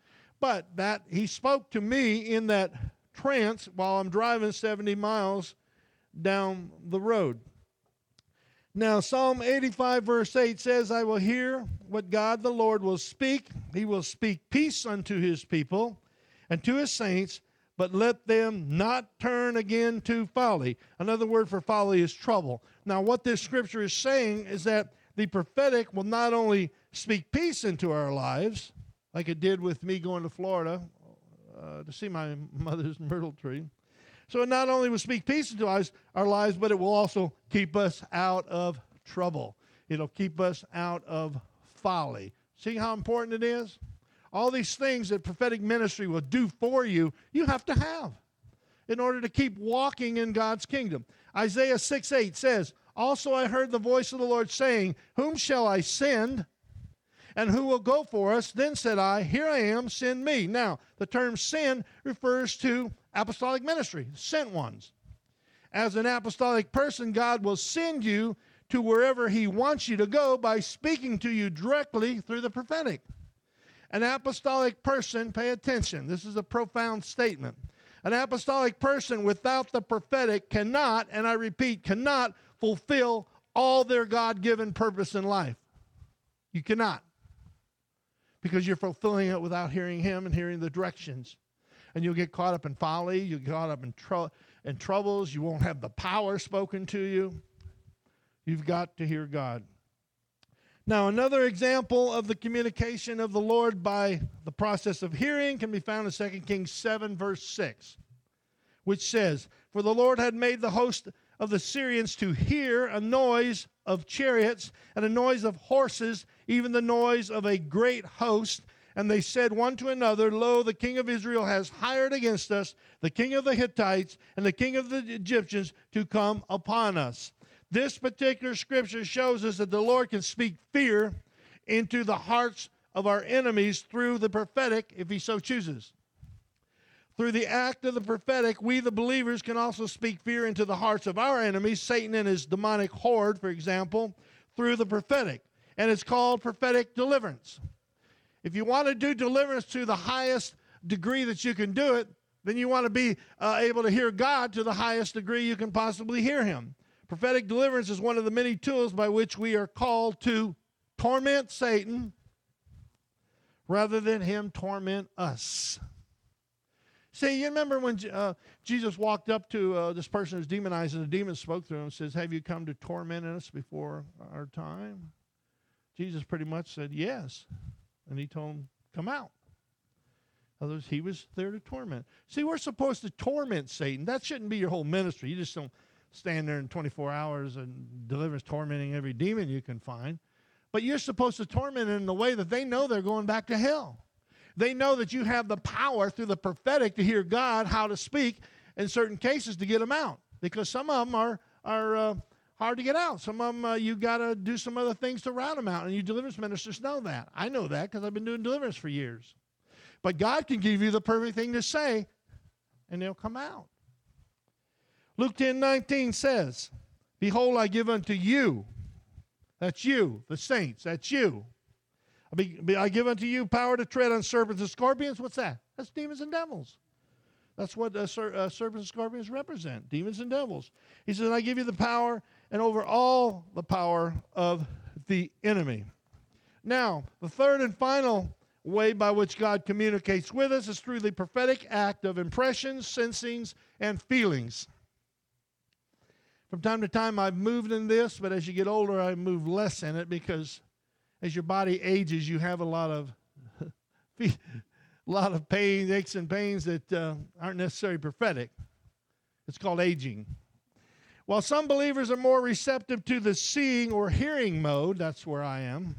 But that he spoke to me in that trance while I'm driving 70 miles down the road. Now, Psalm 85, verse 8 says, I will hear what God the Lord will speak. He will speak peace unto his people and to his saints but let them not turn again to folly. Another word for folly is trouble. Now, what this scripture is saying is that the prophetic will not only speak peace into our lives, like it did with me going to Florida uh, to see my <laughs> mother's myrtle tree. So it not only will speak peace into our lives, but it will also keep us out of trouble. It'll keep us out of folly. See how important it is? All these things that prophetic ministry will do for you, you have to have in order to keep walking in God's kingdom. Isaiah 6 8 says, Also I heard the voice of the Lord saying, Whom shall I send? And who will go for us? Then said I, Here I am, send me. Now, the term send refers to apostolic ministry, sent ones. As an apostolic person, God will send you to wherever He wants you to go by speaking to you directly through the prophetic. An apostolic person, pay attention, this is a profound statement. An apostolic person without the prophetic cannot, and I repeat, cannot fulfill all their God given purpose in life. You cannot. Because you're fulfilling it without hearing Him and hearing the directions. And you'll get caught up in folly, you'll get caught up in, tr- in troubles, you won't have the power spoken to you. You've got to hear God. Now, another example of the communication of the Lord by the process of hearing can be found in 2 Kings 7, verse 6, which says, For the Lord had made the host of the Syrians to hear a noise of chariots and a noise of horses, even the noise of a great host. And they said one to another, Lo, the king of Israel has hired against us the king of the Hittites and the king of the Egyptians to come upon us. This particular scripture shows us that the Lord can speak fear into the hearts of our enemies through the prophetic if he so chooses. Through the act of the prophetic, we, the believers, can also speak fear into the hearts of our enemies, Satan and his demonic horde, for example, through the prophetic. And it's called prophetic deliverance. If you want to do deliverance to the highest degree that you can do it, then you want to be uh, able to hear God to the highest degree you can possibly hear Him. Prophetic deliverance is one of the many tools by which we are called to torment Satan rather than him torment us. See, you remember when uh, Jesus walked up to uh, this person who's demonized, and the demon spoke to him and says, Have you come to torment us before our time? Jesus pretty much said, Yes. And he told him, Come out. Others, he was there to torment. See, we're supposed to torment Satan. That shouldn't be your whole ministry. You just don't stand there in 24 hours and delivers tormenting every demon you can find. But you're supposed to torment in the way that they know they're going back to hell. They know that you have the power through the prophetic to hear God how to speak in certain cases to get them out because some of them are, are uh, hard to get out. Some of them uh, you got to do some other things to rout them out, and you deliverance ministers know that. I know that because I've been doing deliverance for years. But God can give you the perfect thing to say, and they'll come out. Luke 10 19 says, Behold, I give unto you, that's you, the saints, that's you. I give unto you power to tread on serpents and scorpions. What's that? That's demons and devils. That's what uh, ser- uh, serpents and scorpions represent demons and devils. He says, I give you the power and over all the power of the enemy. Now, the third and final way by which God communicates with us is through the prophetic act of impressions, sensings, and feelings. From time to time, I've moved in this, but as you get older, I move less in it because as your body ages, you have a lot of <laughs> a lot of pain, aches, and pains that uh, aren't necessarily prophetic. It's called aging. While some believers are more receptive to the seeing or hearing mode, that's where I am.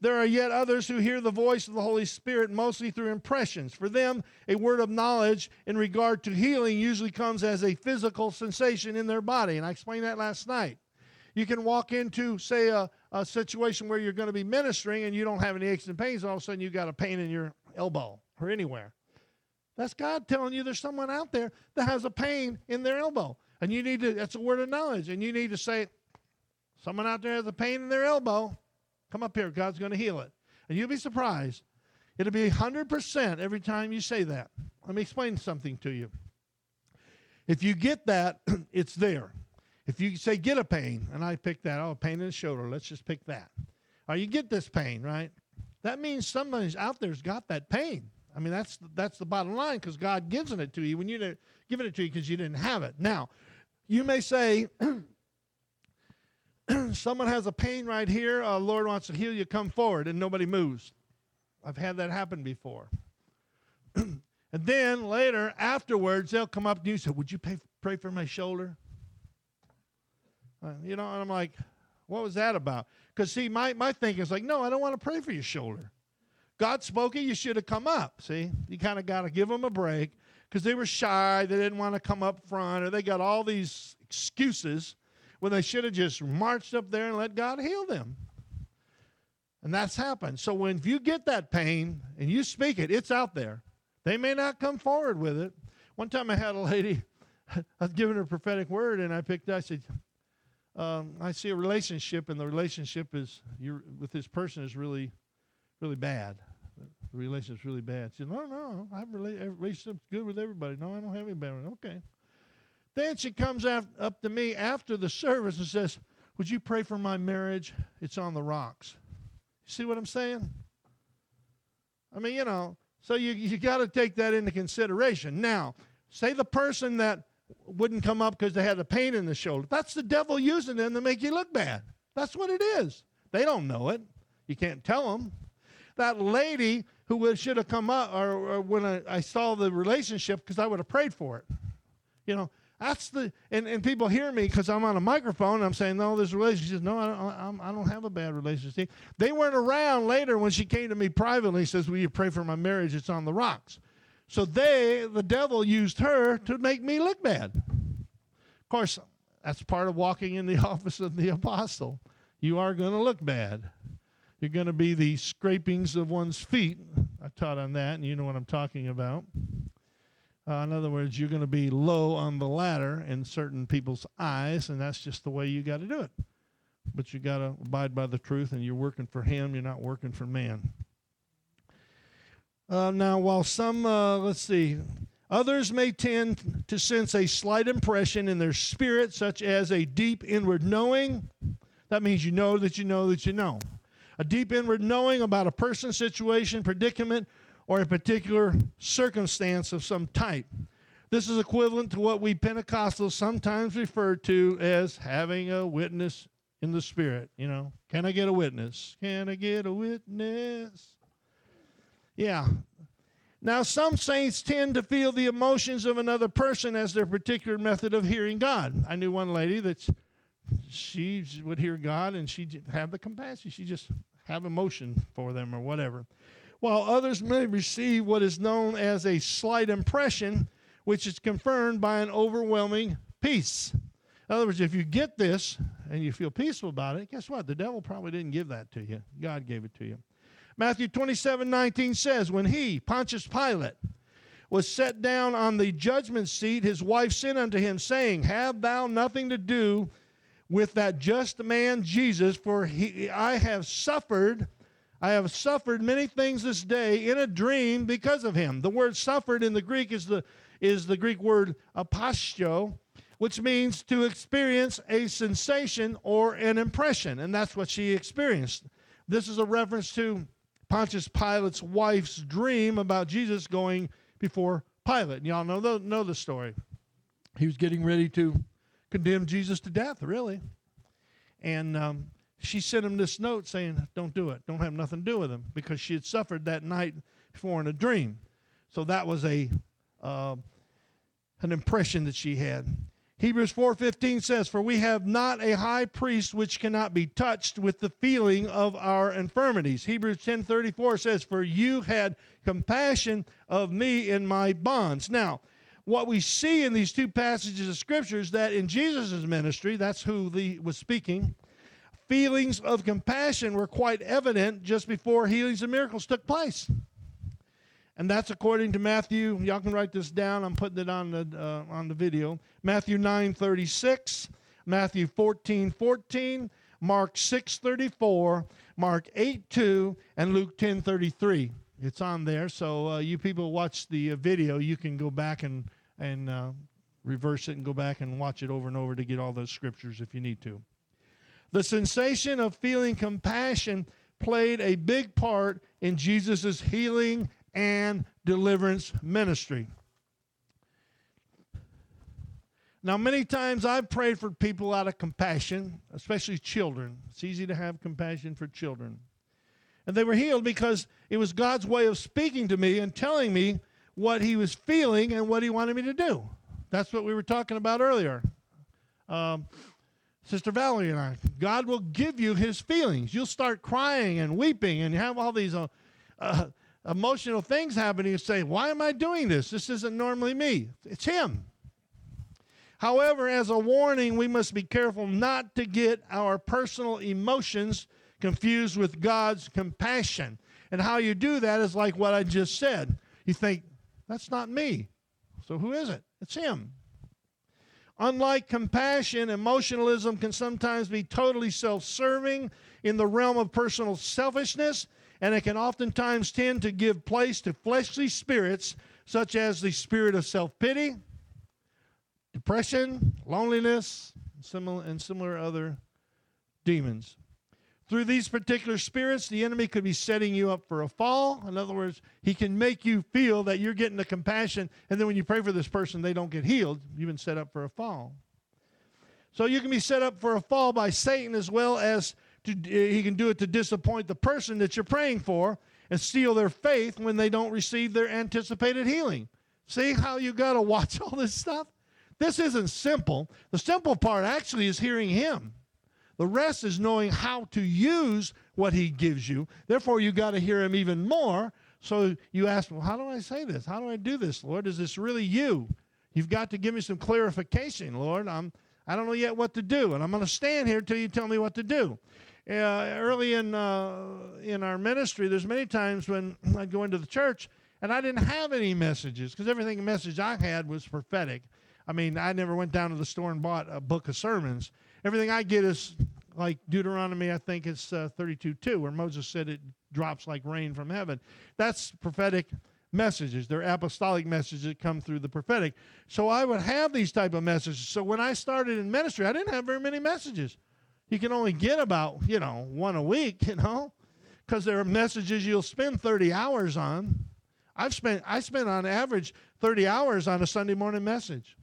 There are yet others who hear the voice of the Holy Spirit mostly through impressions. For them, a word of knowledge in regard to healing usually comes as a physical sensation in their body. And I explained that last night. You can walk into, say, a, a situation where you're going to be ministering and you don't have any aches and pains, and all of a sudden you got a pain in your elbow or anywhere. That's God telling you there's someone out there that has a pain in their elbow. And you need to, that's a word of knowledge. And you need to say, someone out there has a pain in their elbow. Come up here. God's going to heal it. And you'll be surprised. It'll be 100% every time you say that. Let me explain something to you. If you get that, <clears throat> it's there. If you say get a pain, and I pick that, oh, pain in the shoulder, let's just pick that. Or you get this pain, right? That means somebody's out there's got that pain. I mean, that's that's the bottom line because God gives it to you when you're giving it to you because you didn't have it. Now, you may say, <clears throat> <clears throat> someone has a pain right here, uh, Lord wants to heal you, come forward, and nobody moves. I've had that happen before. <clears throat> and then later, afterwards, they'll come up to you and say, Would you pay, pray for my shoulder? Uh, you know, and I'm like, What was that about? Because, see, my, my thinking is like, No, I don't want to pray for your shoulder. God spoke it, you should have come up. See, you kind of got to give them a break because they were shy, they didn't want to come up front, or they got all these excuses when they should have just marched up there and let God heal them. And that's happened. So when you get that pain and you speak it, it's out there. They may not come forward with it. One time I had a lady, <laughs> I was giving her a prophetic word, and I picked up, I said, um, I see a relationship, and the relationship is you with this person is really, really bad. The relationship's really bad. She said, No, no, I have a relationship good with everybody. No, I don't have any bad one. Okay. Then she comes up to me after the service and says, Would you pray for my marriage? It's on the rocks. You see what I'm saying? I mean, you know, so you, you got to take that into consideration. Now, say the person that wouldn't come up because they had a pain in the shoulder. That's the devil using them to make you look bad. That's what it is. They don't know it. You can't tell them. That lady who should have come up, or, or when I, I saw the relationship, because I would have prayed for it. You know, that's the and, and people hear me because I'm on a microphone. I'm saying no, there's a relationship. No, I don't, I don't have a bad relationship. They weren't around later when she came to me privately. Says, "Will you pray for my marriage? It's on the rocks." So they, the devil, used her to make me look bad. Of course, that's part of walking in the <laughs> office of the apostle. You are going to look bad. You're going to be the scrapings of one's feet. I taught on that, and you know what I'm talking about. Uh, in other words, you're going to be low on the ladder in certain people's eyes, and that's just the way you got to do it. But you got to abide by the truth, and you're working for Him. You're not working for man. Uh, now, while some, uh, let's see, others may tend to sense a slight impression in their spirit, such as a deep inward knowing. That means you know that you know that you know. A deep inward knowing about a person, situation, predicament, or a particular circumstance of some type. This is equivalent to what we Pentecostals sometimes refer to as having a witness in the Spirit. You know, can I get a witness? Can I get a witness? Yeah. Now, some saints tend to feel the emotions of another person as their particular method of hearing God. I knew one lady that she would hear God and she'd have the compassion. She just have emotion for them or whatever while others may receive what is known as a slight impression, which is confirmed by an overwhelming peace. In other words, if you get this and you feel peaceful about it, guess what? The devil probably didn't give that to you. God gave it to you. Matthew 27 19 says, When he, Pontius Pilate, was set down on the judgment seat, his wife sent unto him, saying, Have thou nothing to do with that just man Jesus, for he, I have suffered I have suffered many things this day in a dream because of him. The word suffered in the Greek is the, is the Greek word apostio, which means to experience a sensation or an impression. And that's what she experienced. This is a reference to Pontius Pilate's wife's dream about Jesus going before Pilate. And y'all know the, know the story. He was getting ready to condemn Jesus to death, really. And um, she sent him this note saying, Don't do it. Don't have nothing to do with him because she had suffered that night before in a dream. So that was a uh, an impression that she had. Hebrews 4:15 says, "For we have not a high priest which cannot be touched with the feeling of our infirmities." Hebrews 10:34 says, "For you had compassion of me in my bonds." Now, what we see in these two passages of scriptures that in Jesus' ministry, that's who the was speaking, feelings of compassion were quite evident just before healings and miracles took place. And that's according to Matthew. Y'all can write this down. I'm putting it on the uh, on the video. Matthew 9:36, Matthew 14:14, Mark 6:34, Mark 8:2, and Luke 10:33. It's on there. So uh, you people watch the uh, video, you can go back and and uh, reverse it and go back and watch it over and over to get all those scriptures if you need to. The sensation of feeling compassion played a big part in Jesus' healing and deliverance ministry. Now, many times I've prayed for people out of compassion, especially children. It's easy to have compassion for children. And they were healed because it was God's way of speaking to me and telling me what he was feeling and what he wanted me to do. That's what we were talking about earlier. Um, Sister Valerie and I, God will give you his feelings. You'll start crying and weeping and you have all these uh, uh, emotional things happening. You say, Why am I doing this? This isn't normally me. It's him. However, as a warning, we must be careful not to get our personal emotions confused with God's compassion. And how you do that is like what I just said. You think, that's not me. So who is it? It's him. Unlike compassion, emotionalism can sometimes be totally self serving in the realm of personal selfishness, and it can oftentimes tend to give place to fleshly spirits such as the spirit of self pity, depression, loneliness, and similar other demons. Through these particular spirits, the enemy could be setting you up for a fall. In other words, he can make you feel that you're getting the compassion, and then when you pray for this person, they don't get healed. You've been set up for a fall. So you can be set up for a fall by Satan as well as to, eh, he can do it to disappoint the person that you're praying for and steal their faith when they don't receive their anticipated healing. See how you got to <laughs> watch all this stuff? This isn't simple. The simple part actually is hearing him. The rest is knowing how to use what he gives you. Therefore, you got to hear him even more. So you ask, well, how do I say this? How do I do this, Lord? Is this really you? You've got to give me some clarification, Lord. I'm, I don't know yet what to do, and I'm going to stand here until you tell me what to do. Uh, early in uh, in our ministry, there's many times when I'd go into the church and I didn't have any messages because everything message I had was prophetic. I mean, I never went down to the store and bought a book of sermons everything I get is like Deuteronomy, I think it's uh, 32 2, where Moses said it drops like rain from heaven. That's prophetic messages. They're apostolic messages that come through the prophetic. So I would have these type of messages. So when I started in ministry, I didn't have very many messages. You can only get about, you know, one a week, you know, because there are messages you'll spend 30 hours on. I've spent I spent on average 30 hours on a Sunday morning message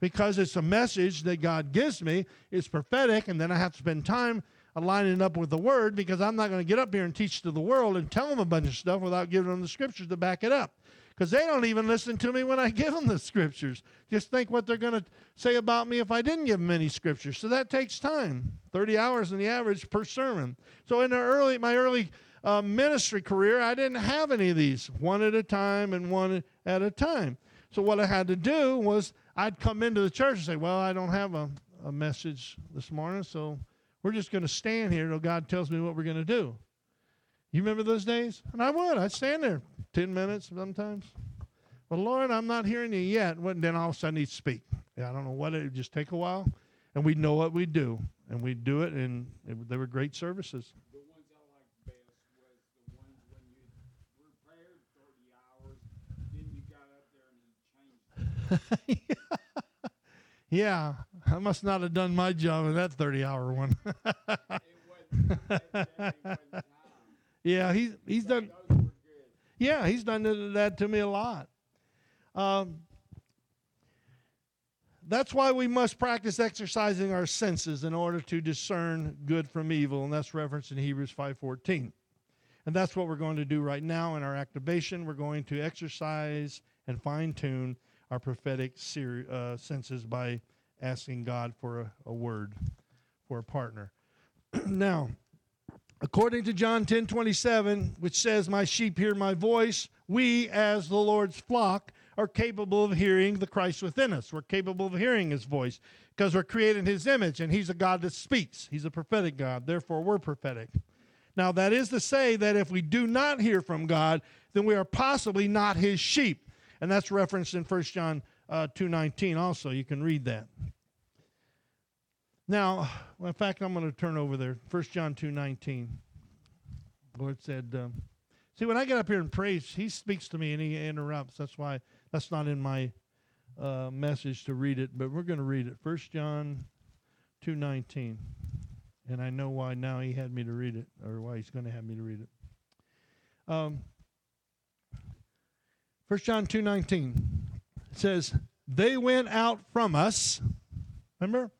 because it's a message that God gives me. It's prophetic, and then I have to spend time aligning up with the Word because I'm not going to get up here and teach to the world and tell them a bunch of stuff without giving them the Scriptures to back it up. Because they don't even listen to me when I <laughs> give them the Scriptures. Just think what they're going to say about me if I didn't give them any Scriptures. So that takes time 30 hours on the average per sermon. So in early, my early uh, ministry career, I didn't have any of these, one at a time and one at a time. So what I had to do was I'd come into the church and say, Well, I don't have a, a message this morning, so we're just going to stand here until God tells me what we're going to do. You remember those days? And I would. I'd stand there 10 minutes sometimes. Well, Lord, I'm not hearing you yet. Well, then all of a sudden he'd speak. Yeah, I don't know what it would just take a while. And we'd know what we'd do. And we'd do it, and it, they were great services.
The ones I liked best was the ones when you prepared 30 hours, then you got up there and he changed it. <laughs>
Yeah, I must not have done my job in that 30 hour one. <laughs> Yeah, he's, he's done, yeah, he's done that to me a lot. Um, that's why we must practice exercising our senses in order to discern good from evil, and that's referenced in Hebrews 5:14. And that's what we're going to do right now in our activation. We're going to exercise and fine tune our prophetic ser- uh, senses by asking God for a, a word, for a partner. <clears throat> now, according to John 10 27, which says, My sheep hear my voice, we, as the Lord's flock, are capable of hearing the Christ within us. We're capable of hearing his voice because we're created in his image, and he's a God that speaks. He's a prophetic God. Therefore, we're prophetic. Now, that is to say that if we do not hear from God, then we are possibly not his sheep. And that's referenced in 1 John uh, 2.19 also. You can read that. Now, in fact, I'm going to turn over there. 1 John 2.19. The Lord said, um, see, when I get up here and praise, he speaks to me and he interrupts. That's why that's not in my uh, message to read it, but we're going to read it. 1 John 2.19. And I know why now he had me to read it, or why he's going to have me to read it. Um, 1 John 2.19 says, They went out from us. Remember?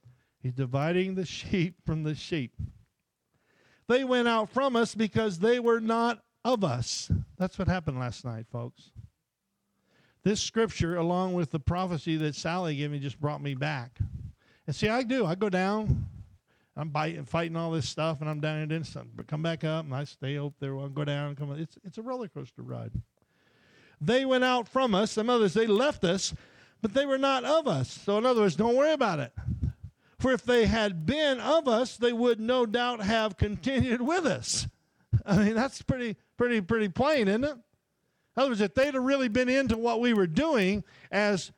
He's dividing the sheep from the sheep. They went out from us because they were not of us. That's what happened last night, folks. This scripture, along with the prophecy that Sally gave me, just brought me back. And see, I do. I go down. I'm biting, fighting all this stuff, and I'm down and then something. But come back up, and I stay up there. I'll go down and come. Up. It's it's a roller coaster ride. They went out from us. Some others they left us, but they were not of us. So in other words, don't worry about it. For if they had been of us, they would no doubt have continued with us. <laughs> I mean, that's pretty, pretty, pretty plain, isn't it? In other words, if they'd have really been into what we were doing as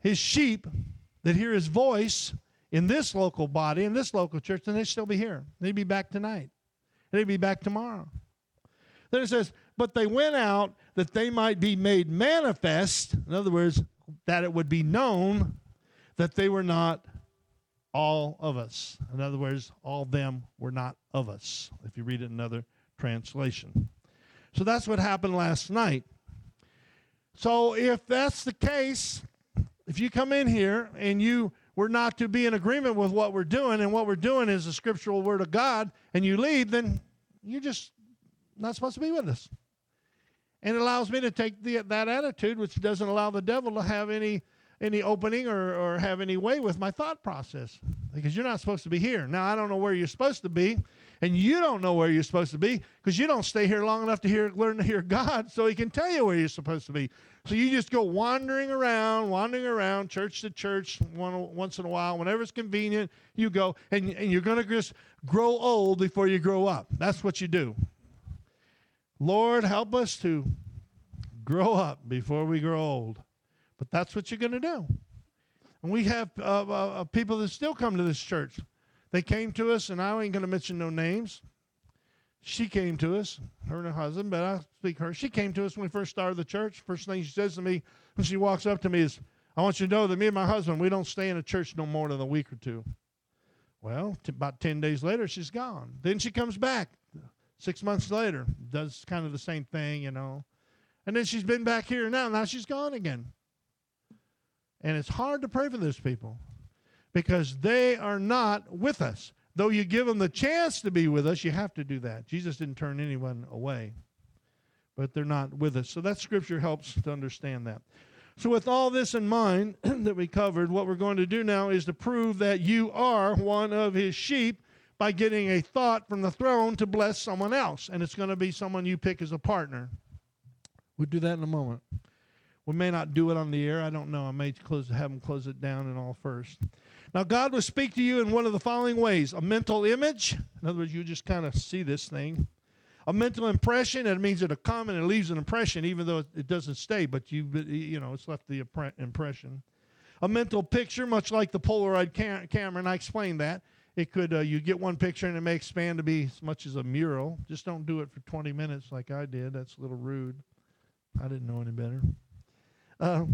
his sheep that hear his voice in this local body, in this local church, then they'd still be here. They'd be back tonight. They'd be back tomorrow. Then it says, but they went out that they might be made manifest. In other words, that it would be known that they were not all of us. In other words, all them were not of us, if you read it in another translation. So that's what happened last night. So if that's the case, if you come in here and you were not to be in agreement with what we're doing, and what we're doing is the scriptural word of God, and you leave, then you're just not supposed to be with us. And it allows me to take the, that attitude, which doesn't allow the devil to have any any opening or, or have any way with my thought process because you're not supposed to be here. Now, I don't know where you're supposed to be, and you don't know where you're supposed to be because you don't stay here long enough to hear, learn to hear God so He can tell you where you're supposed to be. So you just go wandering around, wandering around, church to church, one, once in a while, whenever it's convenient, you go, and, and you're going to just grow old before you grow up. That's what you do. Lord, help us to grow up before we grow old. But that's what you're going to do. And we have uh, uh, uh, people that still come to this church. They came to us, and I ain't going to mention no names. She came to us, her and her husband, but I speak her. She came to us when we first started the church. First thing she says to me when she walks up to me is, I want you to know that me and my husband, we don't stay in a church no more than a week or two. Well, t- about 10 days later, she's gone. Then she comes back six months later, does kind of the same thing, you know. And then she's been back here now. Now she's gone again. And it's hard to pray for those people because they are not with us. Though you give them the chance to be with us, you have to do that. Jesus didn't turn anyone away, but they're not with us. So that scripture helps to understand that. So, with all this in mind <clears throat> that we covered, what we're going to do now is to prove that you are one of his sheep by getting a thought from the throne to bless someone else. And it's going to be someone you pick as a partner. We'll do that in a moment. We may not do it on the air. I don't know. I may close, have them close it down and all first. Now, God will speak to you in one of the following ways a mental image. In other words, you just kind of see this thing. A mental impression. It means it'll come and it leaves an impression, even though it doesn't stay, but you, you know, it's left the impression. A mental picture, much like the Polaroid cam- camera, and I explained that. It could, uh, you get one picture and it may expand to be as much as a mural. Just don't do it for 20 minutes like I did. That's a little rude. I didn't know any better. Uh,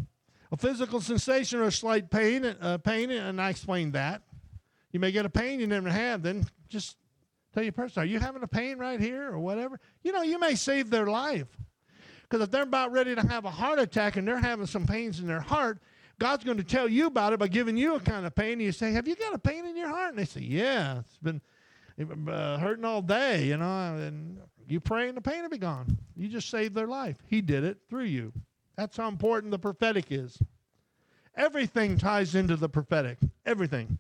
a physical sensation or a slight pain, uh, pain, and I explained that. You may get a pain you never had, then just tell your person, are you having a pain right here or whatever? You know, you may save their life. Because if they're about ready to have a heart attack and they're having some pains in their heart, God's going to tell you about it by giving you a kind of pain. And you say, Have you got a pain in your heart? And they say, Yeah, it's been uh, hurting all day, you know. And you pray and the pain will be gone. You just saved their life. He did it through you. That's how important the prophetic is. Everything ties into the prophetic. Everything.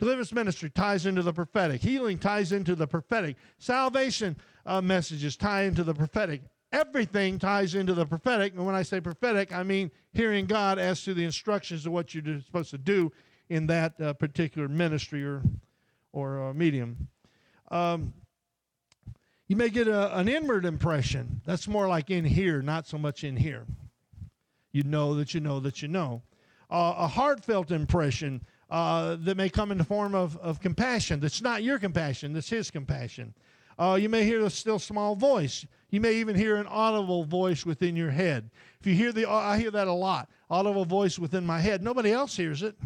Deliverance ministry ties into the prophetic. Healing ties into the prophetic. Salvation uh, messages tie into the prophetic. Everything ties into the prophetic. And when I say prophetic, I mean hearing God as to the instructions of what you're supposed to do in that uh, particular ministry or, or uh, medium. Um, you may get a, an inward impression. That's more like in here, not so much in here. You know that you know that you know. Uh, a heartfelt impression uh, that may come in the form of, of compassion. That's not your compassion, that's His compassion. Uh, you may hear a still small voice. You may even hear an audible voice within your head. If you hear the, I hear that a lot, audible voice within my head. Nobody else hears it,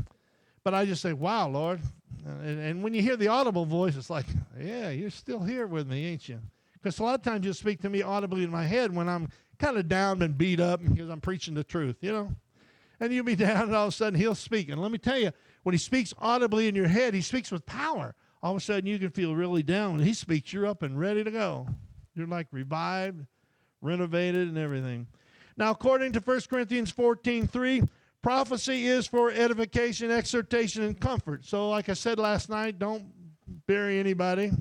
but I just say, "Wow, Lord!" And, and when you hear the audible voice, it's like, "Yeah, you're still here with me, ain't you?" Because a lot of times you speak to me audibly in my head when I'm kind of down and beat up because I'm preaching the truth, you know? And you'll be <laughs> down, and all of a sudden he'll speak. And let me tell you, when he speaks audibly in your head, he speaks with power. All of a sudden you can feel really down. He speaks you're up and ready to go. You're like revived, renovated, and everything. Now, according to 1 Corinthians 14 3, prophecy is for edification, exhortation, and comfort. So, like I said last night, don't bury anybody.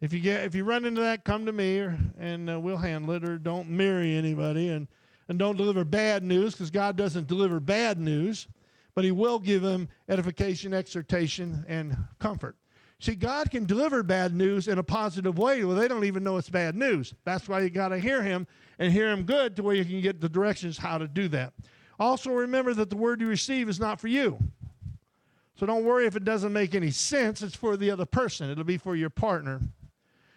If you get if you run into that, come to me, or, and uh, we'll handle it. Or don't marry anybody, and and don't deliver bad news, because God doesn't deliver bad news, but He will give them edification, exhortation, and comfort. See, God can deliver bad news in a positive way. Well, they don't even know it's bad news. That's why you got to hear Him and hear Him good to where you can get the directions how to do that. Also, remember that the word you receive is not for you. So don't worry if it doesn't make any sense. It's for the other person, it'll be for your partner.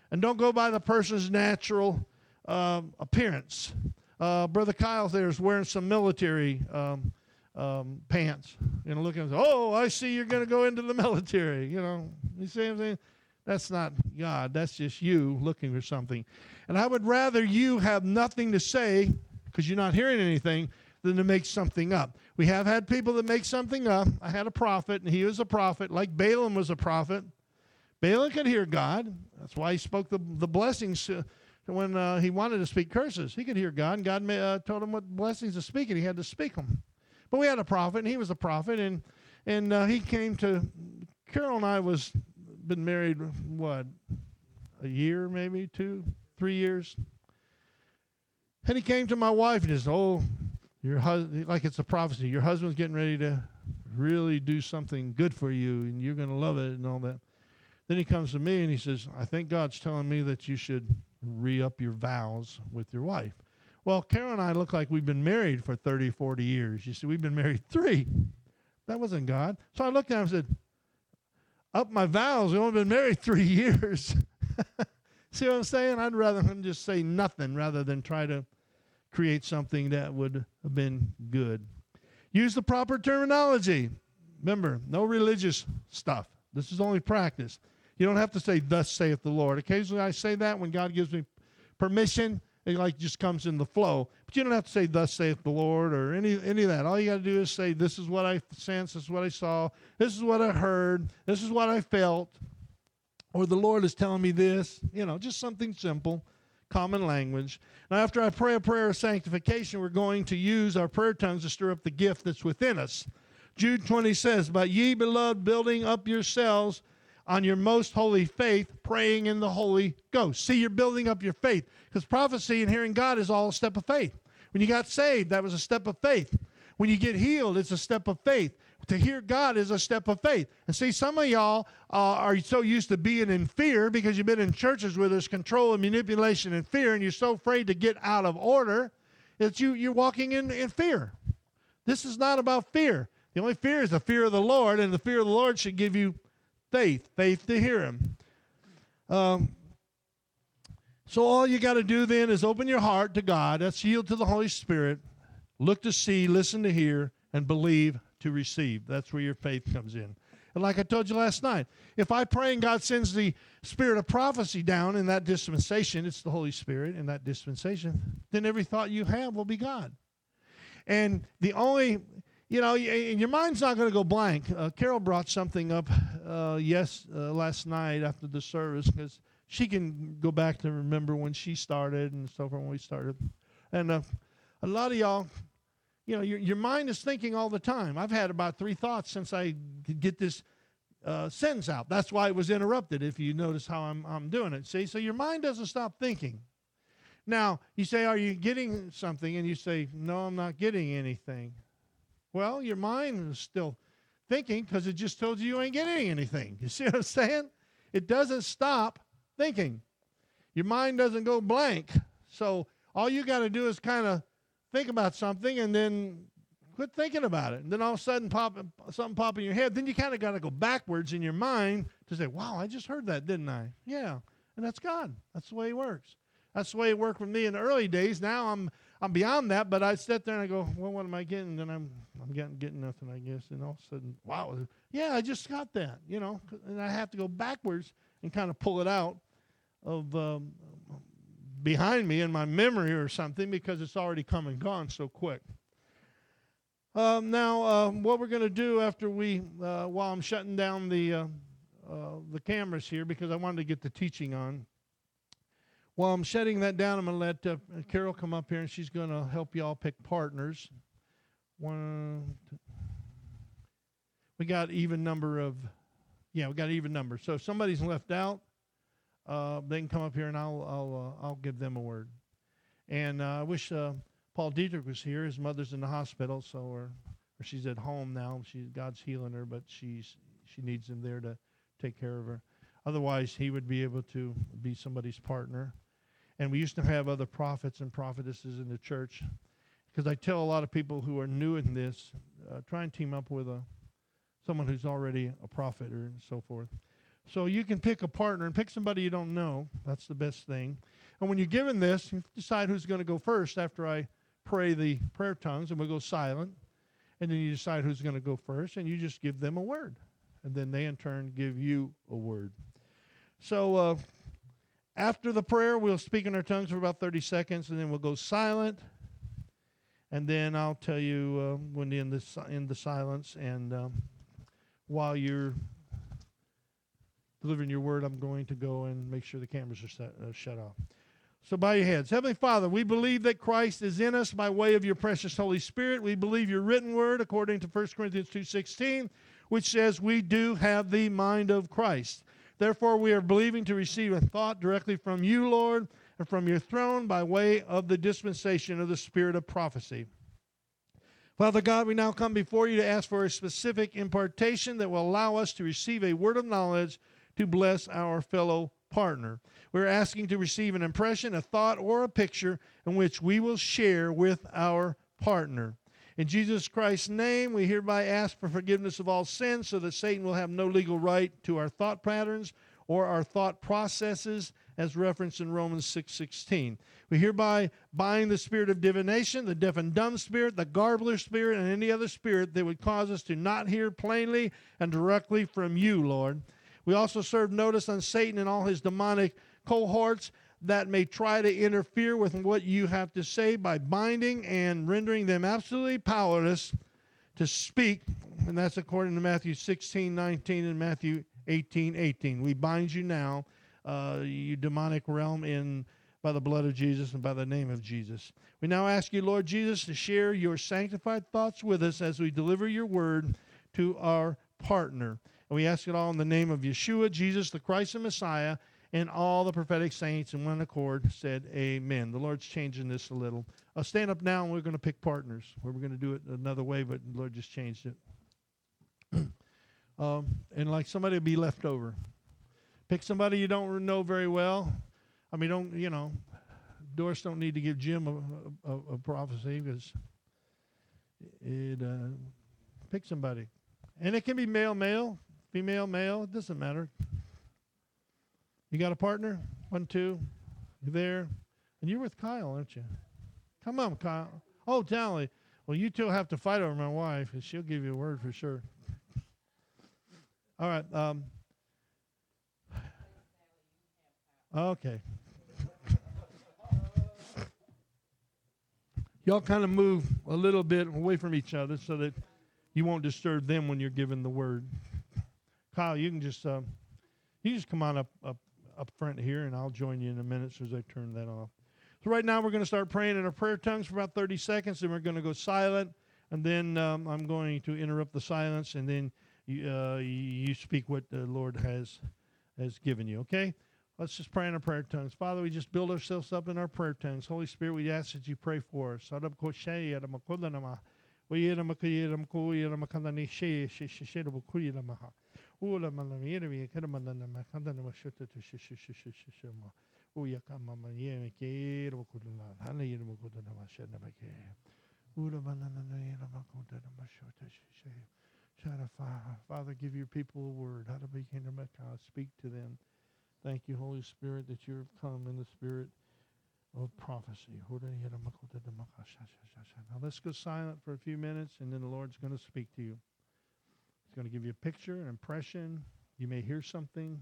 And don't go by the person's natural uh, appearance. Uh, Brother Kyle there is wearing some military um, um, pants. You know, looking, oh, I see you're going to go into the military. You know, you see what I'm saying? That's not God. That's just you looking for something. And I would rather you have nothing to say because you're not hearing anything than to make something up. We have had people that make something up. I had a prophet, and he was a prophet, like Balaam was a prophet. Balaam could hear God. That's why he spoke the, the blessings when uh, he wanted to speak curses. He could hear God, and God uh, told him what blessings to speak, and he had to speak them. But we had a prophet, and he was a prophet, and and uh, he came to Carol and I was been married what a year, maybe two, three years. And he came to my wife and he said, "Oh, your husband, like it's a prophecy. Your husband's getting ready to really do something good for you, and you're going to love it and all that." Then he comes to me and he says, "I think God's telling me that you should re-up your vows with your wife." Well, Carol and I look like we've been married for 30, 40 years. You see, we've been married <laughs> three. That wasn't God. So I looked at him and said, Up my vows. We've only been married <laughs> three years. <laughs> see what I'm saying? I'd rather him just say nothing rather than try to create something that would have been good. Use the proper terminology. Remember, no religious stuff. This is only practice. You don't have to say, Thus saith the Lord. Occasionally I say that when God gives me permission it like just comes in the flow. But you don't have to say, "Thus saith the Lord" or any any of that. All you got to do is say, "This is what I sensed. This is what I saw. This is what I heard. This is what I felt." Or the Lord is telling me this. You know, just something simple, common language. Now, after I pray a prayer of sanctification, we're going to use our prayer tongues to stir up the gift that's within us. Jude 20 says, But ye, beloved, building up yourselves on your most holy faith, praying in the Holy Ghost. See, you're building up your faith because prophecy and hearing God is all a step of faith. When you got saved, that was a step of faith. When you get healed, it's a step of faith. To hear God is a step of faith. And see, some of y'all uh, are so used to being in fear because you've been in churches where there's control and manipulation and fear, and you're so afraid to get out of order that you, you're walking in, in fear. This is not about fear. The only fear is the fear of the Lord, and the fear of the Lord should give you faith, faith to hear him. Um, so all you got to do then is open your heart to God. That's yield to the Holy Spirit. Look to see, listen to hear, and believe to receive. That's where your faith comes in. And like I told you last night, if I pray and God sends the spirit of prophecy down in that dispensation, it's the Holy Spirit in that dispensation, then every thought you have will be God. And the only you know, your mind's not going to go blank. Uh, Carol brought something up uh, yes uh, last night after the service because she can go back to remember when she started and so forth when we started. And uh, a lot of y'all, you know, your, your mind is thinking all the time. I've had about three thoughts since I could get this uh, sentence out. That's why it was interrupted. If you notice how I'm I'm doing it, see, so your mind doesn't stop thinking. Now you say, "Are you getting something?" And you say, "No, I'm not getting anything." Well, your mind is still thinking because it just told you you ain't getting anything. You see what I'm saying? It doesn't stop thinking. Your mind doesn't go blank. So all you got to do is kind of think about something and then quit thinking about it. And then all of a sudden pop something pop in your head. Then you kind of got to go backwards in your mind to say, "Wow, I just heard that, didn't I?" Yeah. And that's God. That's the way he works. That's the way it worked with me in the early days. Now I'm I'm beyond that, but I sit there and I go, well, what am I getting? And I'm I'm getting getting nothing, I guess. And all of a sudden, wow, yeah, I just got that, you know. And I have to go backwards and kind of pull it out of um, behind me in my memory or something because it's already come and gone so quick. Um, now, uh, what we're going to do after we, uh, while I'm shutting down the uh, uh, the cameras here because I wanted to get the teaching on. While I'm shutting that down, I'm going to let uh, Carol come up here and she's going to help y'all pick partners. One, we got even number of, yeah, we got even number. So if somebody's left out, uh, they can come up here and I'll I'll uh, I'll give them a word. And uh, I wish uh, Paul Dietrich was here. His mother's in the hospital, so or, or she's at home now. She God's healing her, but she's she needs him there to take care of her. Otherwise, he would be able to be somebody's partner. And we used to have other prophets and prophetesses in the church, because I tell a lot of people who are new in this, uh, try and team up with a someone who's already a prophet or so forth. So you can pick a partner and pick somebody you don't know. That's the best thing. And when you're given this, you decide who's going to go first after I pray the prayer tongues, and we'll go silent. And then you decide who's going to go first, and you just give them a word. And then they, in turn, give you a word. So uh, after the prayer, we'll speak in our tongues for about 30 seconds, and then we'll go silent. And then I'll tell you uh, when in the, in the silence. And um, while you're delivering your word, I'm going to go and make sure the cameras are set, uh, shut off. So bow your heads. Heavenly Father, we believe that Christ is in us by way of your precious Holy Spirit. We believe your written word according to 1 Corinthians 2:16, which says we do have the mind of Christ. Therefore, we are believing to receive a thought directly from you, Lord, and from your throne by way of the dispensation of the spirit of prophecy. Father God, we now come before you to ask for a specific impartation that will allow us to receive a word of knowledge to bless our fellow partner. We're asking to receive an impression, a thought, or a picture in which we will share with our partner. In Jesus Christ's name, we hereby ask for forgiveness of all sins so that Satan will have no legal right to our thought patterns or our thought processes as referenced in Romans 6:16. we hereby bind the spirit of divination, the deaf and dumb spirit, the garbler spirit, and any other spirit that would cause us to not hear plainly and directly from you, Lord. We also serve notice on Satan and all his demonic cohorts that may try to interfere with what you have to say by binding and rendering them absolutely powerless to speak. And that's according to Matthew 16, 19, and Matthew 18, 18. We bind you now, uh, you demonic realm, in by the blood of Jesus and by the name of Jesus. We now ask you, Lord Jesus, to share your sanctified thoughts with us as we deliver your word to our partner. And we ask it all in the name of Yeshua, Jesus, the Christ and Messiah, and all the prophetic saints in one accord said, Amen. The Lord's changing this a little. I'll stand up now and we're going to pick partners. We're going to do it another way, but the Lord just changed it. <clears throat> um, and like somebody be left over. Pick somebody you don't know very well. I mean, don't, you know, Doris don't need to give Jim a, a, a prophecy because it, uh, pick somebody. And it can be male, male, female, male, it doesn't matter. You got a partner? One, two. You there? And you're with Kyle, aren't you? Come on, Kyle. Oh, Tally. Well, you two have to fight over my wife, and she'll give you a word for sure. All right. Um, okay. Y'all kind of move a little bit away from each other so that you won't disturb them when you're giving the word. Kyle, you can just uh, you just come on up up up front here, and I'll join you in a minute as soon as I turn that off. So right now we're going to start praying in our prayer tongues for about 30 seconds, and we're going to go silent, and then um, I'm going to interrupt the silence, and then you, uh, you speak what the Lord has has given you. Okay. Let's just pray in our prayer tongues. Father, we just build ourselves up in our prayer tongues. Holy Spirit, we ask that you pray for us. Ula mana yere mi kera mana na ma kanda na ma shota to shi shi shi shi shi shi ma. Uya ka mama ye me ke ko na hana ko na ma sha na ba ke. Ula mana na na yere ma ko na ma shota shi shi. Shara fa Father, give your people a word. How to begin to speak to them. Thank you, Holy Spirit, that you have come in the spirit of prophecy. Now let's go silent for a few minutes, and then the Lord's going to speak to you going to give you a picture, an impression. You may hear something.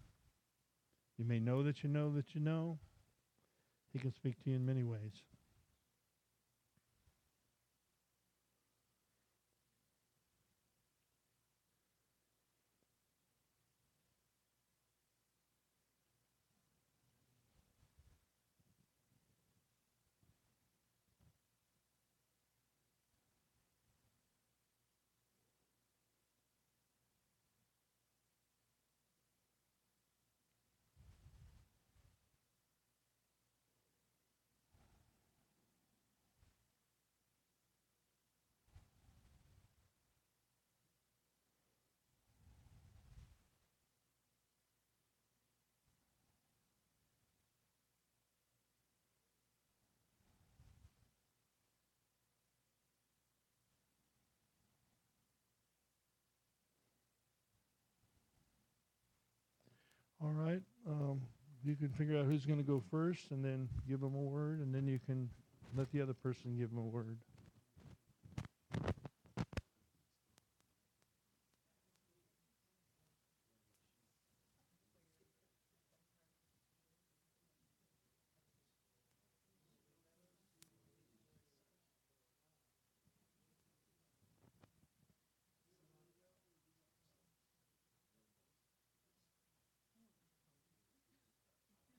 You may know that you know that you know. He can speak to you in many ways. Right. Um, you can figure out who's going to go first and then give them a word, and then you can let the other person give them a word.